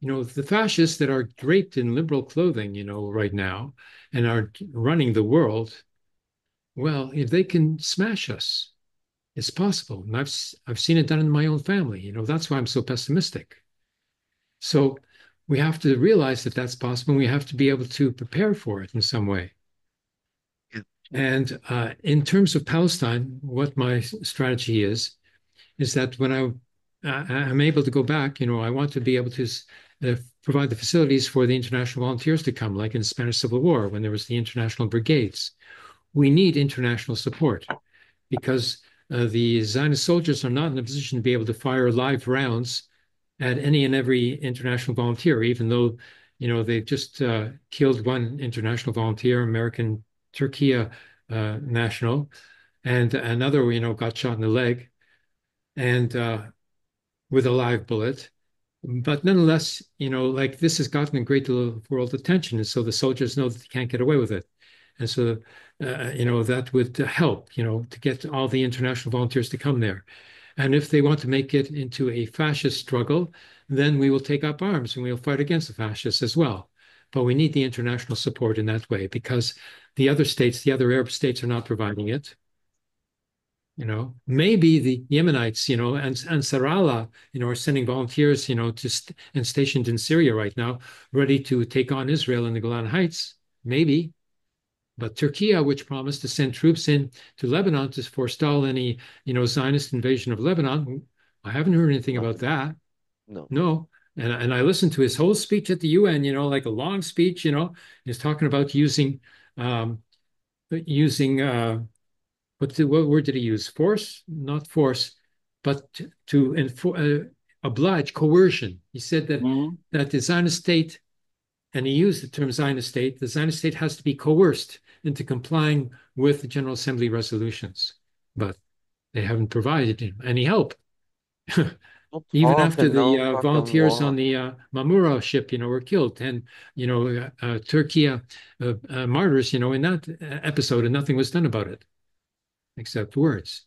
Speaker 1: You know, the fascists that are draped in liberal clothing, you know, right now, and are running the world. Well, if they can smash us, it's possible. And I've, I've seen it done in my own family. You know, that's why I'm so pessimistic. So we have to realize that that's possible. And we have to be able to prepare for it in some way. And uh, in terms of Palestine, what my strategy is, is that when I I'm able to go back, you know, I want to be able to uh, provide the facilities for the international volunteers to come, like in the Spanish Civil War when there was the international brigades. We need international support because uh, the Zionist soldiers are not in a position to be able to fire live rounds at any and every international volunteer, even though, you know, they've just uh, killed one international volunteer, American Turkey uh, national, and another, you know, got shot in the leg. And uh, with a live bullet. But nonetheless, you know, like this has gotten a great deal of world attention. And so the soldiers know that they can't get away with it. And so, uh, you know, that would help, you know, to get all the international volunteers to come there. And if they want to make it into a fascist struggle, then we will take up arms and we'll fight against the fascists as well. But we need the international support in that way because the other states, the other Arab states, are not providing it. You know, maybe the Yemenites, you know, and Ansarallah, you know, are sending volunteers, you know, to st and stationed in Syria right now, ready to take on Israel in the Golan Heights. Maybe, but Turkey, uh, which promised to send troops in to Lebanon to forestall any, you know, Zionist invasion of Lebanon, I haven't heard anything about that.
Speaker 3: No.
Speaker 1: No. And, and I listened to his whole speech at the UN, you know, like a long speech, you know, he's talking about using um, using uh, what, the, what word did he use? Force, not force, but to, to uh, oblige, coercion. He said that mm-hmm. that the Zionist state, and he used the term Zionist state, the Zionist state has to be coerced into complying with the General Assembly resolutions, but they haven't provided him any help. Even after the uh, volunteers on the uh, Marmara ship, you know, were killed, and you know, uh, uh Turkey uh, uh, martyrs, you know, in that episode, and nothing was done about it except words.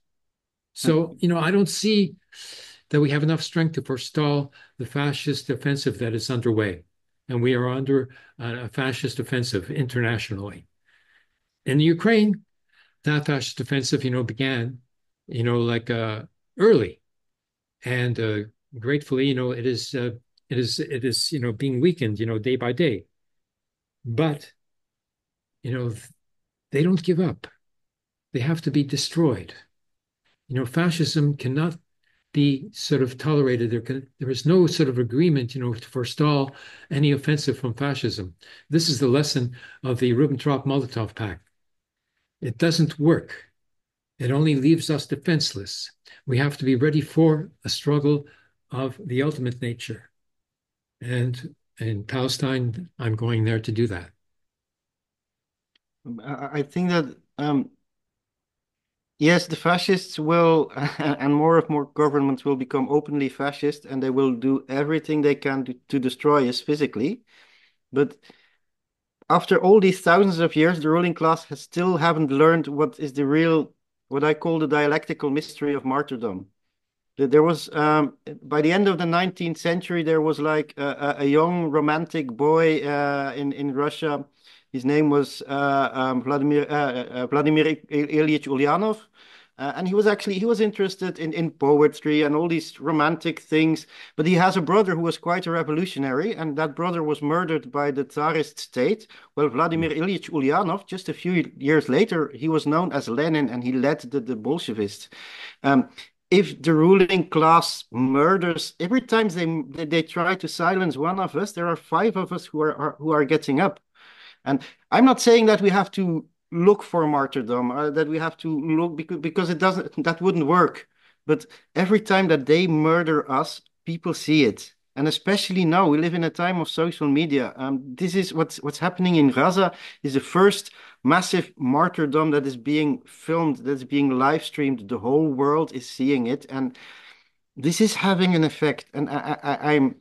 Speaker 1: So, hmm. you know, I don't see that we have enough strength to forestall the fascist offensive that is underway. And we are under a fascist offensive internationally. In the Ukraine, that fascist offensive, you know, began, you know, like uh, early. And uh, gratefully, you know, it is, uh, it is, it is, you know, being weakened, you know, day by day. But, you know, they don't give up they have to be destroyed. You know, fascism cannot be sort of tolerated. There, can, there is no sort of agreement, you know, to forestall any offensive from fascism. This is the lesson of the Ribbentrop-Molotov Pact. It doesn't work. It only leaves us defenseless. We have to be ready for a struggle of the ultimate nature. And in Palestine, I'm going there to do that.
Speaker 2: I think that um, Yes, the fascists will, and more and more governments will become openly fascist, and they will do everything they can to, to destroy us physically. But after all these thousands of years, the ruling class has still haven't learned what is the real, what I call the dialectical mystery of martyrdom. There was, um, by the end of the 19th century, there was like a, a young romantic boy uh, in in Russia his name was uh, um, Vladimir uh, uh, Vladimir Ilyich Ulyanov. Uh, and he was actually he was interested in, in poetry and all these romantic things but he has a brother who was quite a revolutionary and that brother was murdered by the tsarist state. Well vladimir hmm. ilyich ulyanov just a few years later he was known as lenin and he led the, the bolshevists. Um, if the ruling class murders every time they they try to silence one of us there are five of us who are, are who are getting up. And I'm not saying that we have to look for martyrdom, uh, that we have to look because, because it doesn't, that wouldn't work. But every time that they murder us, people see it. And especially now, we live in a time of social media. Um, this is what's what's happening in Gaza is the first massive martyrdom that is being filmed, that's being live streamed. The whole world is seeing it, and this is having an effect. And I, I, I'm,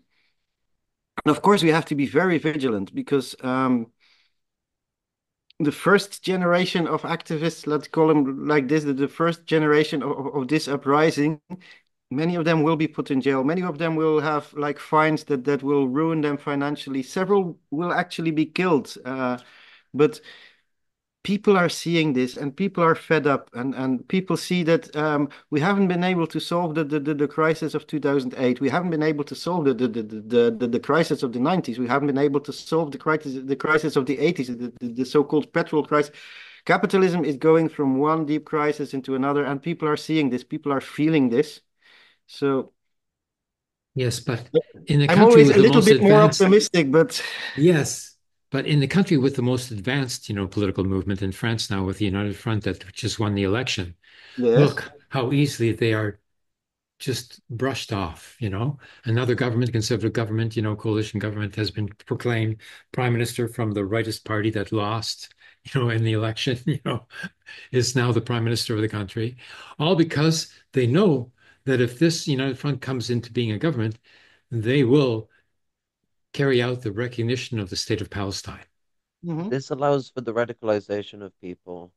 Speaker 2: and of course, we have to be very vigilant because um, the first generation of activists, let's call them like this, the, first generation of, of this uprising, many of them will be put in jail. Many of them will have like fines that, that will ruin them financially. Several will actually be killed. Uh, but people are seeing this and people are fed up and, and people see that um, we haven't been able to solve the, the, the, crisis of 2008 we haven't been able to solve the, the, the, the, the, crisis of the 90s we haven't been able to solve the crisis the crisis of the 80s the, the, the so-called petrol crisis. Capitalism is going from one deep crisis into another and people are seeing this. People are feeling this. So
Speaker 1: yes but in
Speaker 2: a country I'm always a little bit advanced... more optimistic but
Speaker 1: yes but in the country with the most advanced, you know, political movement in France now, with the United Front that just won the election, yes. look how easily they are just brushed off. You know, another government, conservative government, you know, coalition government has been proclaimed prime minister from the rightist party that lost, you know, in the election. You know, is now the prime minister of the country, all because they know that if this United Front comes into being a government, they will carry out the recognition of the state of Palestine.
Speaker 2: Mhm.
Speaker 3: This allows for the radicalization of people.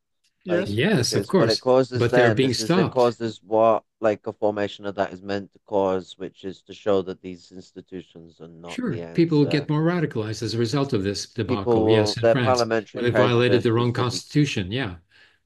Speaker 3: Like,
Speaker 2: Yes.
Speaker 1: Yes, of
Speaker 3: course. what it causes
Speaker 1: but they're
Speaker 3: then
Speaker 1: being
Speaker 3: is, is it
Speaker 1: stopped.
Speaker 3: causes what like a formation of that is meant to cause, which is to show that these institutions are not
Speaker 1: Sure,
Speaker 3: the
Speaker 1: people will get more radicalized as a result of this
Speaker 3: People
Speaker 1: debacle. Yes,
Speaker 3: will,
Speaker 1: in France, they violated
Speaker 3: prejudice
Speaker 1: their own constitution. Yeah.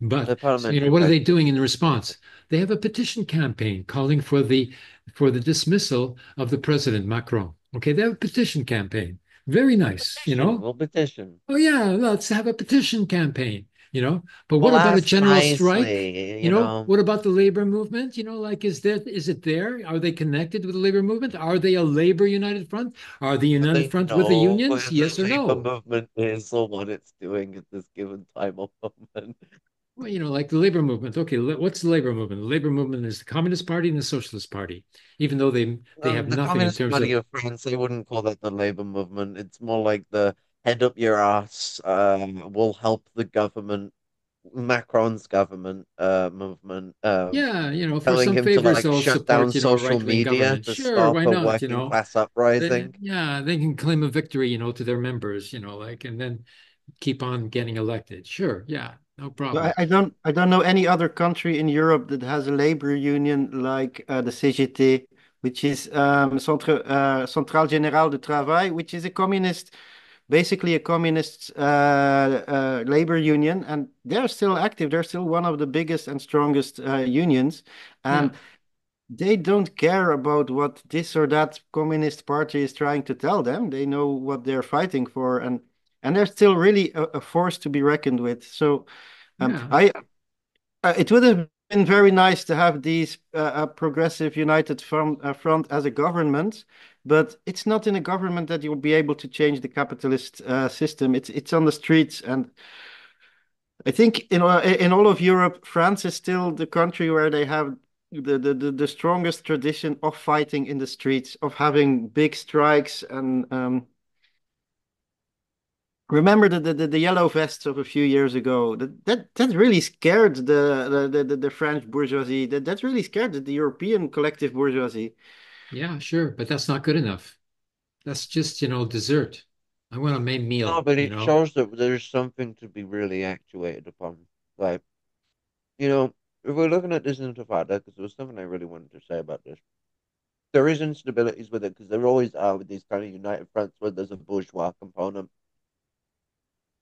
Speaker 1: But so, you know, what are they doing in
Speaker 3: will still be.
Speaker 1: response? They have a petition campaign calling for the for the dismissal of the president Macron. Okay, they have a petition campaign. Very nice, you know.
Speaker 3: we'll petition.
Speaker 1: Oh yeah, let's have a petition campaign, you know. But what
Speaker 3: We'll
Speaker 1: about a general strike? You
Speaker 3: you
Speaker 1: know,
Speaker 3: know.
Speaker 1: what about the labor movement? You know, like is that is it there? Are they connected with the labor movement? Are they a labor united front? Are the united
Speaker 3: they
Speaker 1: front with the unions?
Speaker 3: the
Speaker 1: Yes or
Speaker 3: labor
Speaker 1: no?
Speaker 3: movement is or what it's doing at this given time or moment?
Speaker 1: Well, you know, like the labor movement. Okay, what's the labor movement? The labor movement is the Communist Party and the Socialist Party, even though they they have
Speaker 3: Um, the
Speaker 1: nothing in terms
Speaker 3: Party
Speaker 1: of
Speaker 3: of France, I wouldn't call that the labor movement. It's more like the head up your ass, um, will help the government, Macron's government, uh, movement, um,
Speaker 1: yeah, you know, for
Speaker 3: telling
Speaker 1: some
Speaker 3: him to
Speaker 1: favors
Speaker 3: like
Speaker 1: they'll
Speaker 3: shut down
Speaker 1: you know,
Speaker 3: social media
Speaker 1: government.
Speaker 3: to
Speaker 1: Sure,
Speaker 3: stop
Speaker 1: why
Speaker 3: a
Speaker 1: not? You
Speaker 3: working
Speaker 1: know,
Speaker 3: class
Speaker 1: they,
Speaker 3: uprising.
Speaker 1: yeah, they can claim a victory, you know, to their members, you know, like, and then keep on getting elected. Sure, yeah, no
Speaker 2: But I,
Speaker 1: problem.
Speaker 2: I don't I don't know any other country in Europe that has a labor union like uh, the CGT, which is um, Centre, uh, Centrale Générale de Travail, which is a communist, basically a communist uh, uh, labor union, and they're still active. They're still one of the biggest and strongest uh, unions, and
Speaker 1: Yeah,
Speaker 2: they don't care about what this or that communist party is trying to tell them. They know what they're fighting for, and and they're still really a, a force to be reckoned with. So. Um,
Speaker 1: yeah,
Speaker 2: I uh, it would have been very nice to have these uh, a progressive united front, uh, front as a government, but it's not in a government that you'll be able to change the capitalist uh, system. It's it's on the streets, and I think in uh, in all of Europe, France is still the country where they have the the the, the strongest tradition of fighting in the streets, of having big strikes and um, Remember the, the, the yellow vests of a few years ago? That that, that really scared the, the, the, the French bourgeoisie. That, that really scared the, the European collective bourgeoisie.
Speaker 1: yeah, sure, but that's not good enough. That's just, you know, dessert. I want a main meal.
Speaker 3: No,
Speaker 1: but
Speaker 3: it
Speaker 1: know.
Speaker 3: shows that there's something to be really actuated upon. Like, you know, if we're looking at this intifada, because there was something I really wanted to say about this. There is instabilities with it because there always are with these kind of united fronts where there's a bourgeois component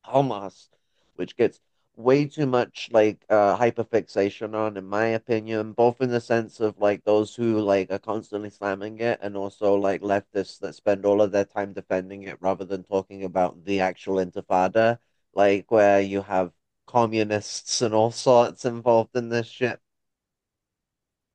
Speaker 3: Hamas, which gets way too much like uh hyperfixation on, in my opinion, both in the sense of like those who like are constantly slamming it and also like leftists that spend all of their time defending it rather than talking about the actual intifada, like where you have communists and all sorts involved in this shit.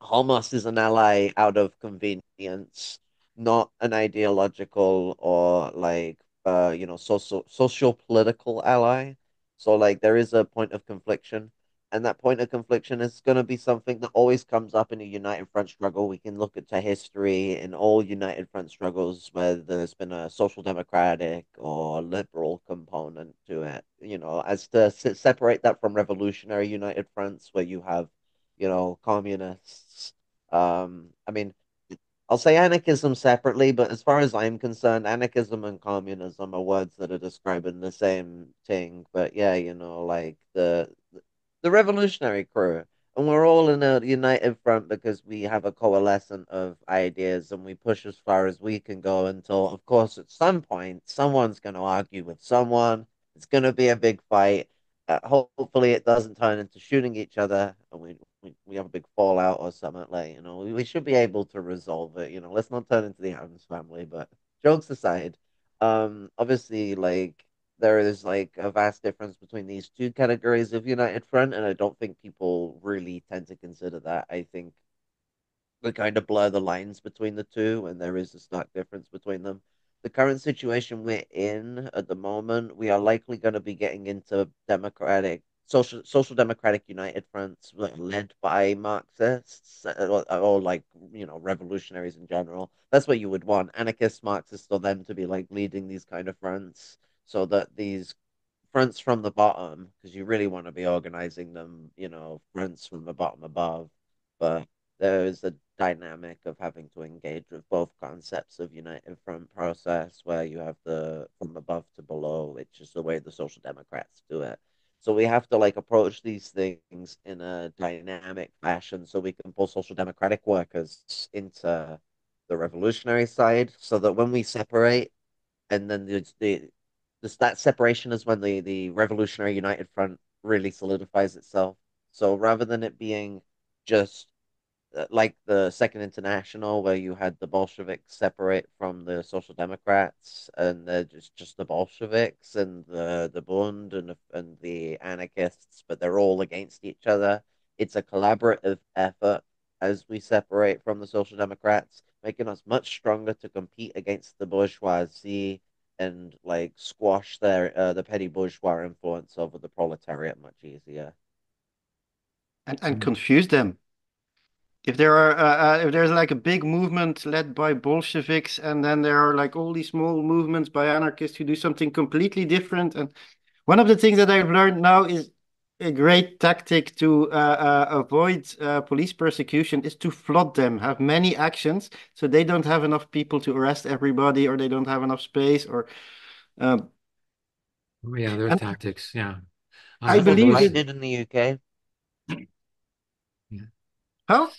Speaker 3: Hamas is an ally out of convenience, not an ideological or like uh you know social social political ally. So like there is a point of confliction, and that point of confliction is going to be something that always comes up in a united front struggle. We can look at to history in all united front struggles where there's been a social democratic or liberal component to it. You know, as to separate that from revolutionary united fronts where you have you know, communists. Um, I mean, I'll say anarchism separately, but as far as I'm concerned, anarchism and communism are words that are describing the same thing. But yeah, you know, like the the revolutionary crew, and we're all in a united front because we have a coalescence of ideas and we push as far as we can go until, of course, at some point, someone's going to argue with someone. It's going to be a big fight. Uh, hopefully, it doesn't turn into shooting each other, and we, we we have a big fallout or something. Like you know, we, we should be able to resolve it. You know, let's not turn into the Addams family. But jokes aside, um, obviously, like there is like a vast difference between these two categories of United Front, and I don't think people really tend to consider that. I think they kind of blur the lines between the two, and there is a stark difference between them. The current situation we're in at the moment, we are likely going to be getting into democratic, social, social democratic United Fronts like, led by Marxists uh, or, or like you know revolutionaries in general. That's what you would want, anarchists, Marxists, or them to be like leading these kind of fronts, so that these fronts from the bottom, because you really want to be organizing them, you know, fronts from the bottom above. But there is a dynamic of having to engage with both concepts of united front process, where you have the from above to below, which is the way the social democrats do it. So we have to like approach these things in a dynamic fashion so we can pull social democratic workers into the revolutionary side so that when we separate and then the the that separation is when the the revolutionary united front really solidifies itself. So rather than it being just like the Second International, where you had the Bolsheviks separate from the Social Democrats, and they're just, just the Bolsheviks and the the Bund and and the anarchists, but they're all against each other. It's a collaborative effort as we separate from the Social Democrats, making us much stronger to compete against the bourgeoisie and like squash their uh, the petty bourgeois influence over the proletariat much easier.
Speaker 2: and and confuse them. If there are uh, uh, if there's like a big movement led by Bolsheviks, and then there are like all these small movements by anarchists who do something completely different. And one of the things that I've learned now is a great tactic to uh, uh, avoid uh, police persecution is to flood them, have many actions, so they don't have enough people to arrest everybody, or they don't have enough space, or um,
Speaker 1: Oh, yeah, there are
Speaker 2: and
Speaker 1: tactics. Yeah.
Speaker 2: I
Speaker 1: Uh,
Speaker 3: That's
Speaker 2: believe
Speaker 1: although,
Speaker 3: right
Speaker 2: it.
Speaker 3: did in the UK.
Speaker 1: yeah.
Speaker 2: How?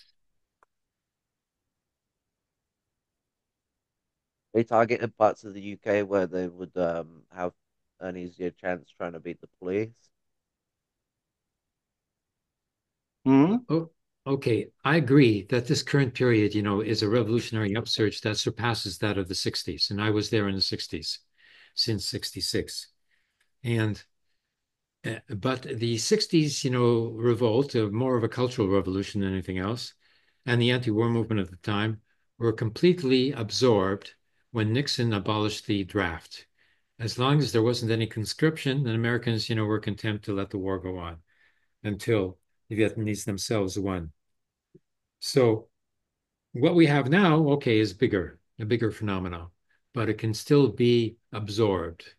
Speaker 3: They targeted parts of the UK where they would um have an easier chance trying to beat the police.
Speaker 2: Hmm?
Speaker 1: Oh, okay. I agree that this current period, you know, is a revolutionary upsurge that surpasses that of the 60s. And I was there in the 60s since 66. And uh, but the 60s, you know, revolt, uh, more of a cultural revolution than anything else, and the anti-war movement at the time were completely absorbed when Nixon abolished the draft. As long as there wasn't any conscription, then Americans, you know, were content to let the war go on until the Vietnamese themselves won. So what we have now, okay, is bigger, a bigger phenomenon, but it can still be absorbed.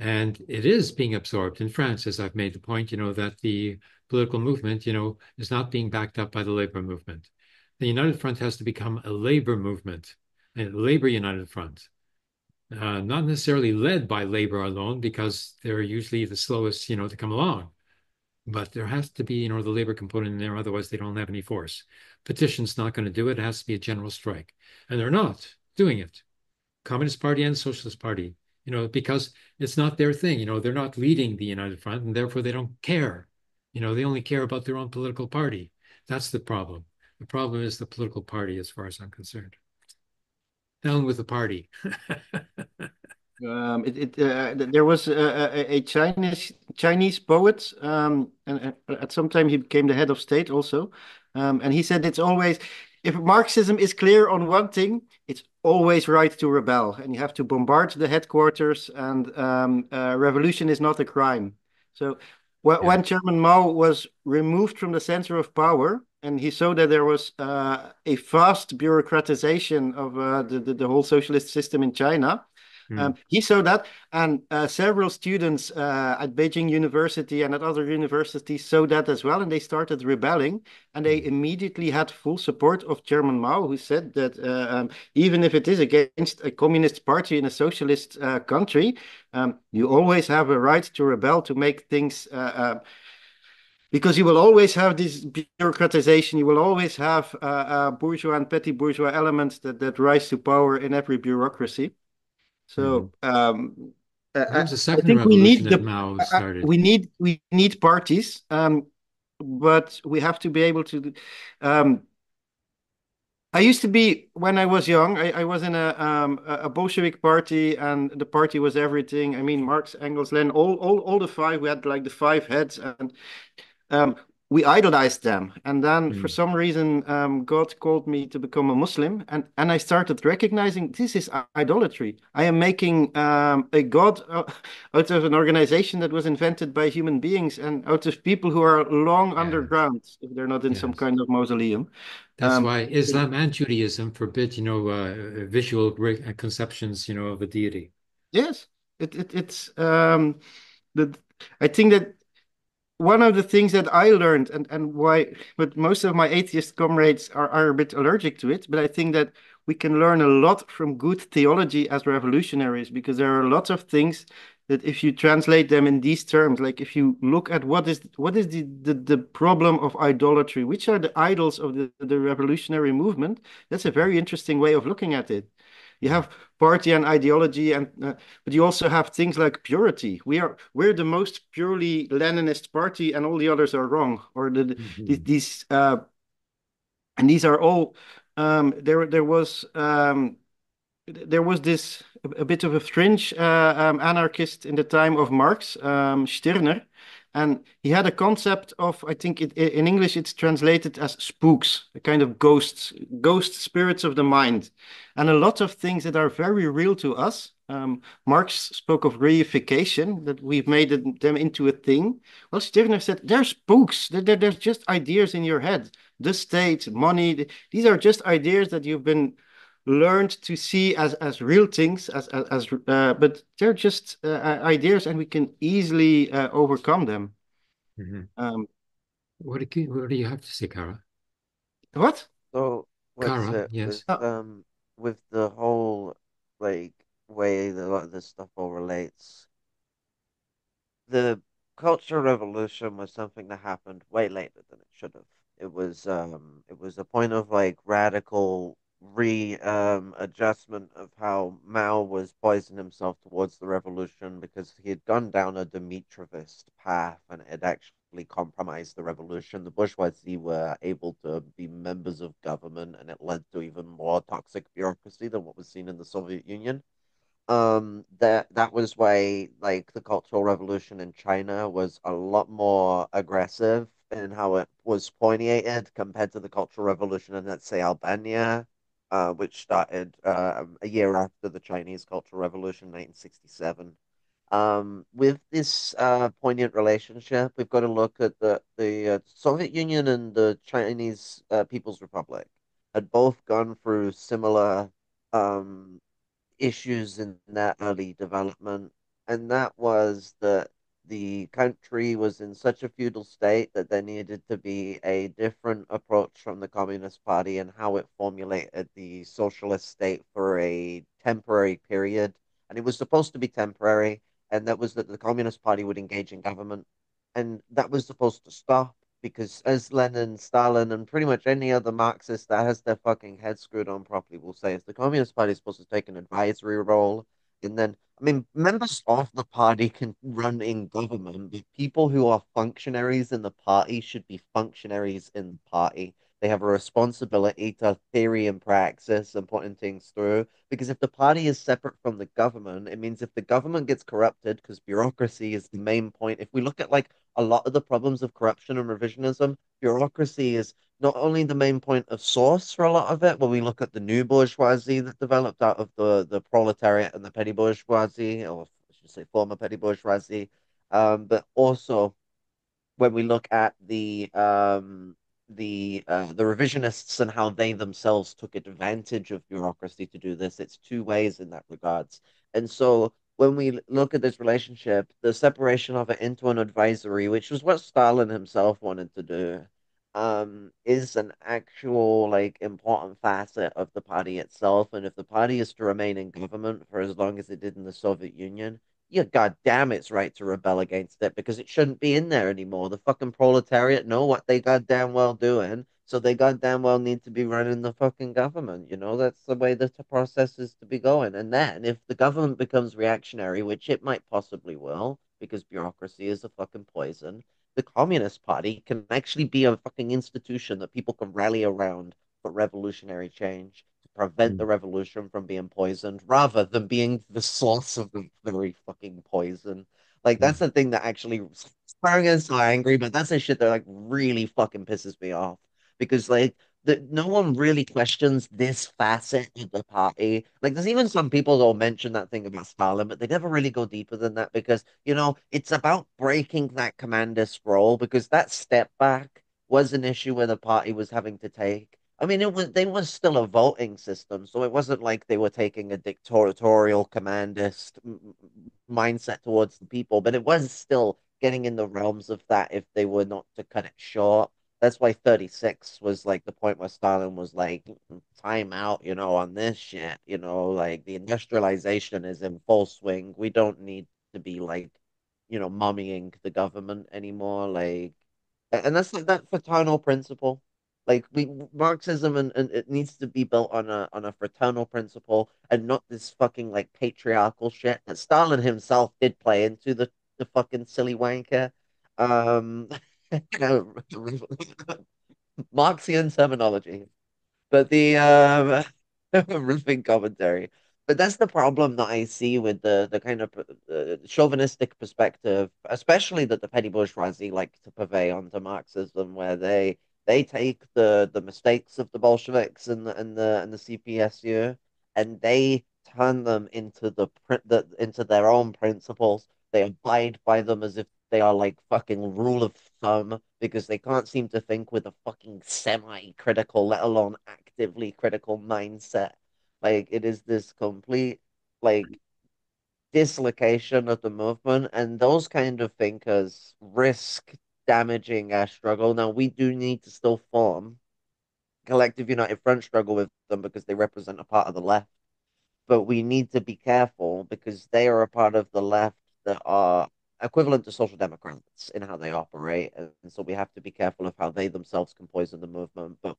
Speaker 1: And it is being absorbed in France, as I've made the point, you know, that the political movement, you know, is not being backed up by the labor movement. The United Front has to become a labor movement, labor United Front, uh, not necessarily led by labor alone, because they're usually the slowest, you know, to come along. But there has to be, you know, the labor component in there, otherwise they don't have any force. Petition's not going to do it. It has to be a general strike. And they're not doing it. Communist Party and Socialist Party, you know, because it's not their thing. You know, they're not leading the United Front, and therefore they don't care. You know, they only care about their own political party. That's the problem. The problem is the political party, as far as I'm concerned. Down with the party.
Speaker 2: Um, it, it uh, there was a, a, a Chinese Chinese poet, um, and, and at some time he became the head of state also, um, and he said it's always if Marxism is clear on one thing, it's always right to rebel, and you have to bombard the headquarters, and um, uh, revolution is not a crime. So
Speaker 1: Yeah.
Speaker 2: when Chairman Mao was removed from the center of power, and he saw that there was uh, a fast bureaucratization of uh, the, the the whole socialist system in China. Um,
Speaker 1: Hmm.
Speaker 2: he saw that, and uh, several students uh, at Beijing University and at other universities saw that as well, and they started rebelling. And they
Speaker 1: Hmm.
Speaker 2: immediately had full support of Chairman Mao, who said that uh, um, even if it is against a communist party in a socialist uh, country, um, you always have a right to rebel to make things. Uh, uh, because you will always have this bureaucratization, you will always have uh, uh, bourgeois and petty bourgeois elements that, that rise to power in every bureaucracy. So um,
Speaker 1: There
Speaker 2: I,
Speaker 1: was a
Speaker 2: I think we need the uh, we need we need parties, um, but we have to be able to. Um, I used to be when I was young. I, I was in a um, a Bolshevik party, and the party was everything. I mean, Marx, Engels, Lenin, all all all the five. We had like the five heads, and um, we idolized them. And then for
Speaker 1: Hmm.
Speaker 2: some reason, um, God called me to become a Muslim, and, and I started recognizing this is idolatry. I am making um, a God uh, out of an organization that was invented by human beings and out of people who are long
Speaker 1: Yes.
Speaker 2: underground, if they're not in some kind of mausoleum.
Speaker 1: That's
Speaker 2: Um,
Speaker 1: why Islam and Judaism forbid, you know, uh, visual uh, conceptions, you know, of a deity.
Speaker 2: yes, it, it it's um, the, I think that. One of the things that I learned and, and why, but most of my atheist comrades are, are a bit allergic to it, but I think that we can learn a lot from good theology as revolutionaries because there are lots of things that if you translate them in these terms, like if you look at what is what is the, the, the problem of idolatry, which are the idols of the, the revolutionary movement, that's a very interesting way of looking at it. You have party and ideology, and uh, but you also have things like purity. We are we're the most purely Leninist party, and all the others are wrong. Or the,
Speaker 1: Mhm.
Speaker 2: these uh, and these are all um, there. There was um, there was this a, a bit of a fringe uh, um, anarchist in the time of Marx, um, Stirner, and he had a concept of I think it, in English it's translated as spooks, a kind of ghosts, ghost spirits of the mind, and a lot of things that are very real to us. Um, Marx spoke of reification, that we've made them into a thing. Well, Stirner said they're spooks. They're, they're just ideas in your head. The state, money, these are just ideas that you've been learned to see as as real things as as, as uh, but they're just uh, ideas and we can easily uh, overcome them
Speaker 1: Mhm.
Speaker 2: um
Speaker 1: What do you, what do you have to say, Kara?
Speaker 2: what
Speaker 3: So what's
Speaker 1: Kara,
Speaker 3: it with
Speaker 1: yes.
Speaker 2: uh,
Speaker 3: um with the whole like way that a lot of this stuff all relates? The Cultural Revolution was something that happened way later than it should have. It was um it was a point of like radical re um adjustment of how Mao was poisoning himself towards the revolution because he had gone down a Dimitrovist path and it actually compromised the revolution. The bourgeoisie were able to be members of government and it led to even more toxic bureaucracy than what was seen in the Soviet Union um that that was why like the Cultural Revolution in China was a lot more aggressive in how it was pointed compared to the Cultural Revolution in let's say Albania, uh, which started uh, a year after the Chinese Cultural Revolution, 1967. Um, with this uh, poignant relationship, we've got to look at the the uh, Soviet Union and the Chinese uh, People's Republic had both gone through similar um issues in that early development, and that was that the country was in such a feudal state that there needed to be a different approach from the Communist Party and how it formulated the socialist state for a temporary period. And it was supposed to be temporary, and that was that the Communist Party would engage in government, and that was supposed to stop because as Lenin, Stalin, and pretty much any other Marxist that has their fucking head screwed on properly will say, is the Communist Party is supposed to take an advisory role. And then, I mean, members of the party can run in government, but people who are functionaries in the party should be functionaries in the party. They have a responsibility to theory and praxis and putting things through. Because if the party is separate from the government, it means if the government gets corrupted, because bureaucracy is the main point. If we look at like a lot of the problems of corruption and revisionism, bureaucracy is not only the main point of source for a lot of it, when we look at the new bourgeoisie that developed out of the, the proletariat and the petty bourgeoisie, or I should say former petty bourgeoisie, um, but also when we look at the um, the uh, the revisionists and how they themselves took advantage of bureaucracy to do this, it's two ways in that regards. And so when we look at this relationship, the separation of it into an advisory, which was what Stalin himself wanted to do, um, is an actual like important facet of the party itself. And if the party is to remain in government for as long as it did in the Soviet Union, yeah, goddamn, it's right to rebel against it because it shouldn't be in there anymore. The fucking proletariat know what they goddamn well doing, so they goddamn well need to be running the fucking government. You know, that's the way the process is to be going. And then if the government becomes reactionary, which it might possibly will, because bureaucracy is a fucking poison, the Communist Party can actually be a fucking institution that people can rally around for revolutionary change to prevent the
Speaker 1: Mm.
Speaker 3: revolution from being poisoned rather than being the source of the very fucking poison. Like that's
Speaker 1: Mm.
Speaker 3: the thing that actually Sparring is so angry, but that's the shit that like really fucking pisses me off because like the, no one really questions this facet of the party. Like there's even some people that'll mention that thing about Stalin, but they never really go deeper than that because you know it's about breaking that commander's role because that step back was an issue where the party was having to take. I mean, it was they was still a voting system, so it wasn't like they were taking a dictatorial commandist mindset towards the people, but it was still getting in the realms of that if they were not to cut it short. That's why 36 was like the point where Stalin was like, time out, you know, on this shit, you know, like the industrialization is in full swing. We don't need to be like, you know, mummying the government anymore. Like, and that's like that fraternal principle. Like we Marxism and, and it needs to be built on a on a fraternal principle and not this fucking like patriarchal shit that Stalin himself did play into the the fucking silly wanker. Um, Marxian terminology, but the um, riffing commentary. But that's the problem that I see with the the kind of uh, chauvinistic perspective, especially that the petty bourgeoisie like to purvey onto Marxism, where they they take the the mistakes of the Bolsheviks and the and the and the CPSU and they turn them into the the into their own principles. They abide by them as if they are like fucking rule of thumb because they can't seem to think with a fucking semi-critical, let alone actively critical mindset. Like it is this complete like dislocation of the movement, and those kind of thinkers risk damaging our struggle. Now we do need to still form collective united front struggle with them because they represent a part of the left. But we need to be careful because they are a part of the left that are equivalent to social democrats in how they operate. And so we have to be careful of how they themselves can poison the movement, but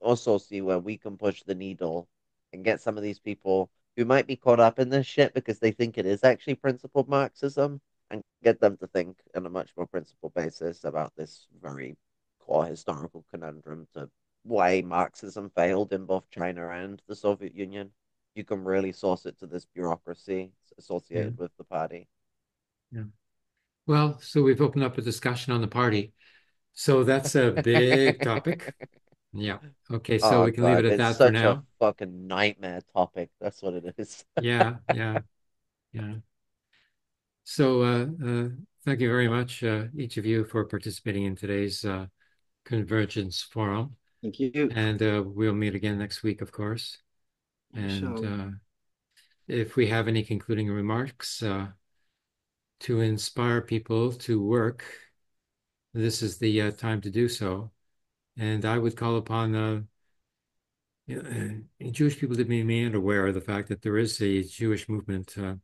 Speaker 3: also see where we can push the needle and get some of these people who might be caught up in this shit because they think it is actually principled Marxism and get them to think on a much more principled basis about this very core historical conundrum to why Marxism failed in both China and the Soviet Union. You can really source it to this bureaucracy associated yeah. with the party.
Speaker 1: Yeah. Well, so we've opened up a discussion on the party. So that's a big topic. Yeah. Okay. So oh, we can God, leave it at that for now.
Speaker 3: A fucking nightmare topic. That's what it is.
Speaker 1: yeah. Yeah. Yeah. So uh, uh, thank you very much, uh, each of you, for participating in today's uh, Convergence Forum.
Speaker 2: Thank you.
Speaker 1: And uh, we'll meet again next week, of course. And uh, if we have any concluding remarks to inspire people to work, this is the time to do so. And I would call upon uh, you know, Jewish people to be made aware of the fact that there is a Jewish movement uh,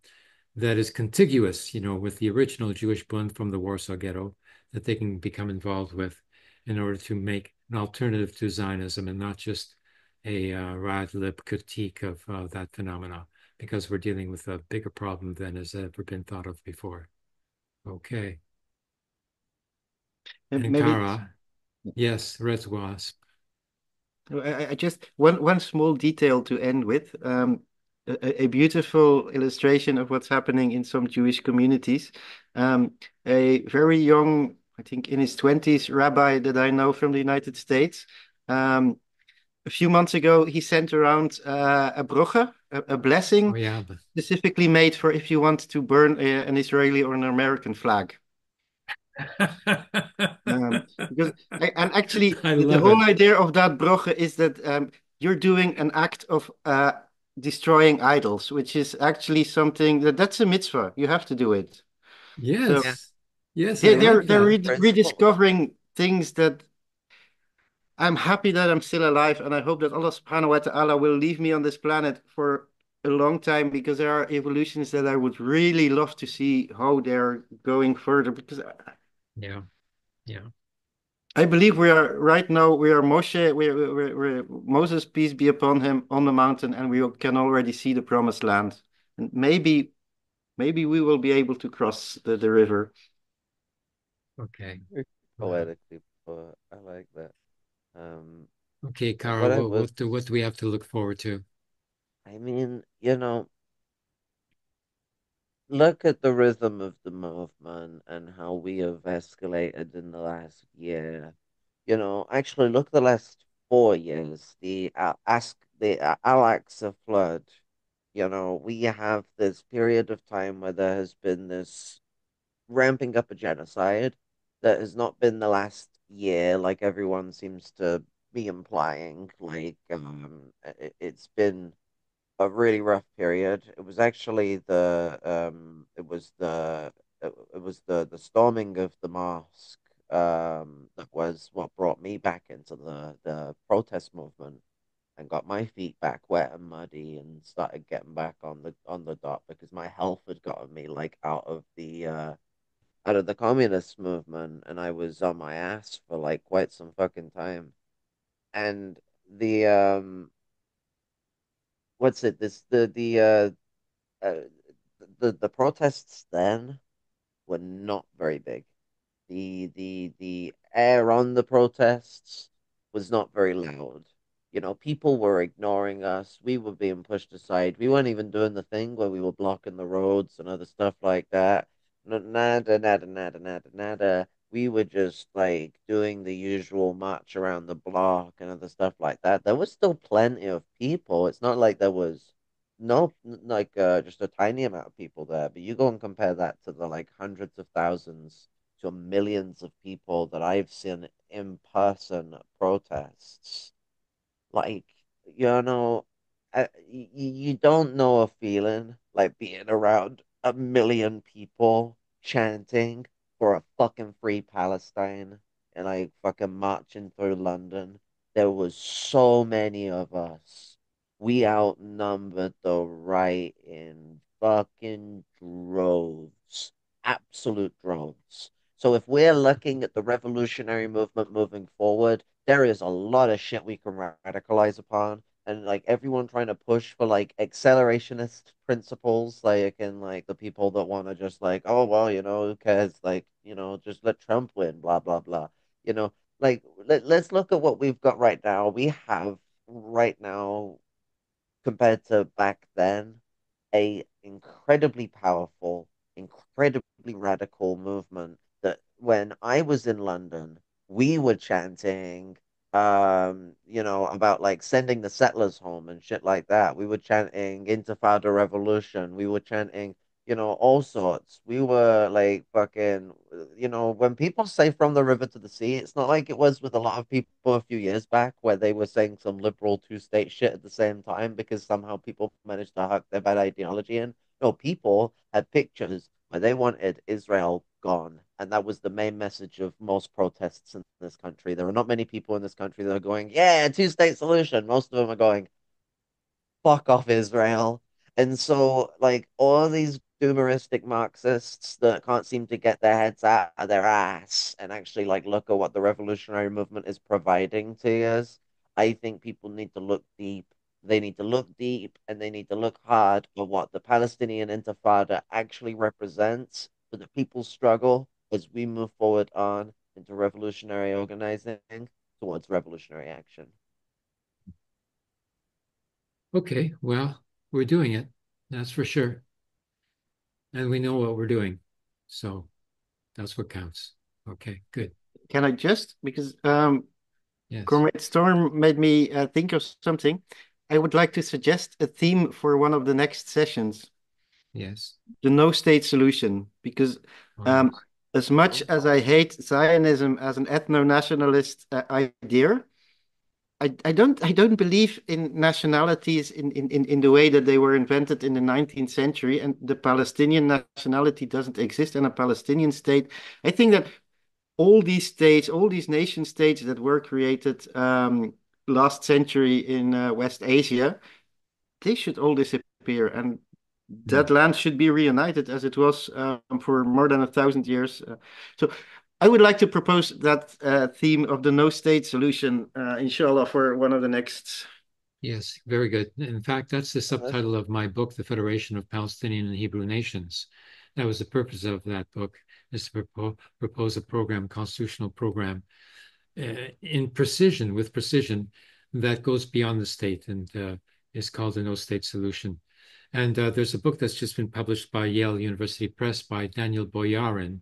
Speaker 1: that is contiguous, you know, with the original Jewish Bund from the Warsaw Ghetto that they can become involved with in order to make an alternative to Zionism and not just a uh, lib critique of uh, that phenomena, because we're dealing with a bigger problem than has ever been thought of before. Okay. And, and maybe, Kara, Yes, RedWasp.
Speaker 2: I, I just one one small detail to end with. Um, a, a, beautiful illustration of what's happening in some Jewish communities. Um, a very young, I think in his twenties, rabbi that I know from the United States. Um, a few months ago, he sent around uh, a broche, a, a blessing,
Speaker 1: oh, yeah.
Speaker 2: specifically made for if you want to burn a, an Israeli or an American flag um, because and actually the whole it. idea of that broche is that um, you're doing an act of uh, destroying idols, which is actually something that that's a mitzvah. You have to do it.
Speaker 1: Yes. So yes.
Speaker 2: They, are they're, they're re rediscovering things that I'm happy that I'm still alive, and I hope that Allah Subhanahu wa Taala will leave me on this planet for a long time because there are evolutions that I would really love to see how they're going further. Because
Speaker 1: yeah. Yeah.
Speaker 2: I believe we are right now. We are Moshe. We are, we're, we're, Moses, peace be upon him, on the mountain, and we can already see the promised land. And maybe, maybe we will be able to cross the, the river.
Speaker 1: Okay.
Speaker 3: Poetically, but I like that. Um,
Speaker 1: okay, Carl. What, what, was, what, do, what do we have to look forward to?
Speaker 3: I mean, you know, look at the rhythm of the movement and how we have escalated in the last year. You know, actually, look the last four years. The uh, ask the uh, Al-Aqsa flood. You know, we have this period of time where there has been this ramping up a genocide that has not been the last year, like everyone seems to be implying. Like, um, it, it's been a really rough period. It was actually the um, it was the it, it was the the storming of the mosque um, that was what brought me back into the the protest movement and got my feet back wet and muddy and started getting back on the on the dot because my health had gotten me like out of the uh out of the communist movement and I was on my ass for like quite some fucking time. And the um what's it this the the uh, uh the the protests then were not very big. The the the air on the protests was not very loud. You know, people were ignoring us. We were being pushed aside. We weren't even doing the thing where we were blocking the roads and other stuff like that. Nada, nada, nada, nada, nada. We were just like doing the usual march around the block and other stuff like that. There was still plenty of people. It's not like there was no like uh, just a tiny amount of people there, but you go and compare that to the like hundreds of thousands to millions of people that I've seen in person protests. Like, you know, I, you, you don't know a feeling like being around a million people chanting for a fucking free Palestine and like fucking marching through London. There was so many of us. We outnumbered the right in fucking droves, absolute droves. So if we're looking at the revolutionary movement moving forward, there is a lot of shit we can radicalize upon. And like everyone trying to push for like accelerationist principles, like and like the people that want to just like, oh well, you know, who cares? Like, you know, just let Trump win, blah blah blah. You know, like let, let's look at what we've got right now. We have right now compared to back then a incredibly powerful, incredibly radical movement that when I was in London, we were chanting, um, you know, about like sending the settlers home and shit like that. We were chanting Intifada Revolution. We were chanting, you know, all sorts. We were like fucking, you know, when people say from the river to the sea, it's not like it was with a lot of people a few years back where they were saying some liberal two state shit at the same time because somehow people managed to hack their bad ideology in. No, people had pictures where they wanted Israel gone. And that was the main message of most protests in this country. There are not many people in this country that are going, yeah, two state solution. Most of them are going, fuck off Israel. And so, like, all these doomeristic Marxists that can't seem to get their heads out of their ass and actually, like, look at what the revolutionary movement is providing to us, I think people need to look deep. They need to look deep and they need to look hard at what the Palestinian Intifada actually represents for the people's struggle as we move forward on into revolutionary organizing towards revolutionary action.
Speaker 1: Okay, well, we're doing it. That's for sure. And we know what we're doing. So that's what counts. Okay, good.
Speaker 2: Can I just, because um,
Speaker 1: Yes.
Speaker 2: Comrade Storm made me uh, think of something. I would like to suggest a theme for one of the next sessions,
Speaker 1: Yes.
Speaker 2: the no state solution, because um, as much as I hate Zionism as an ethno-nationalist uh, idea, I, I don't I don't believe in nationalities in, in, in in the way that they were invented in the 19th century, and the Palestinian nationality doesn't exist, in a Palestinian state. I think that all these states, all these nation states that were created um, last century in uh, West Asia, they should all disappear, and that land should be reunited as it was um, for more than a thousand years. Uh, so I would like to propose that uh, theme of the no state solution, uh, inshallah, for one of the next.
Speaker 1: Yes, very good. In fact, that's the subtitle of my book, The Federation of Palestinian and Hebrew Nations. That was the purpose of that book, is to propo propose a program, constitutional program, uh, in precision, with precision, that goes beyond the state and uh, is called the no state solution. And uh, there's a book that's just been published by Yale University Press by Daniel Boyarin,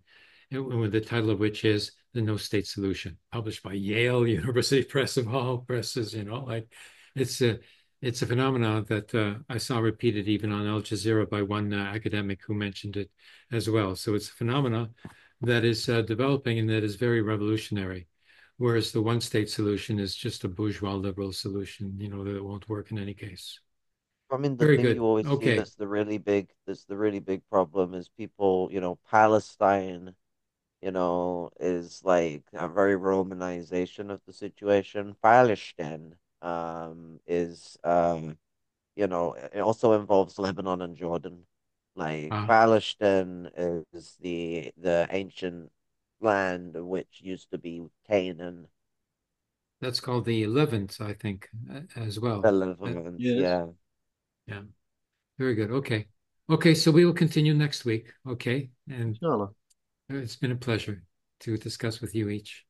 Speaker 1: and the title of which is The No State Solution, published by Yale University Press of all presses, you know, like it's a it's a phenomenon that uh, I saw repeated even on Al Jazeera by one uh, academic who mentioned it as well. So it's a phenomenon that is uh, developing and that is very revolutionary. Whereas the one state solution is just a bourgeois liberal solution, you know, that won't work in any case.
Speaker 3: I mean, the
Speaker 1: Very
Speaker 3: thing
Speaker 1: good.
Speaker 3: you always see
Speaker 1: Okay.
Speaker 3: that's the really big, that's the really big problem is people, you know, Palestine, you know, is like a very Romanization of the situation. Palestine, um, is, um, you know, it also involves Lebanon and Jordan. Like
Speaker 1: Uh,
Speaker 3: Palestine is the the ancient land which used to be Canaan,
Speaker 1: that's called the Levant, I think, as well. Uh,
Speaker 3: Levant,
Speaker 2: Yes.
Speaker 3: yeah.
Speaker 1: Yeah. Very good. Okay. Okay. So we will continue next week. Okay. And
Speaker 2: Inshallah.
Speaker 1: it's been a pleasure to discuss with you each.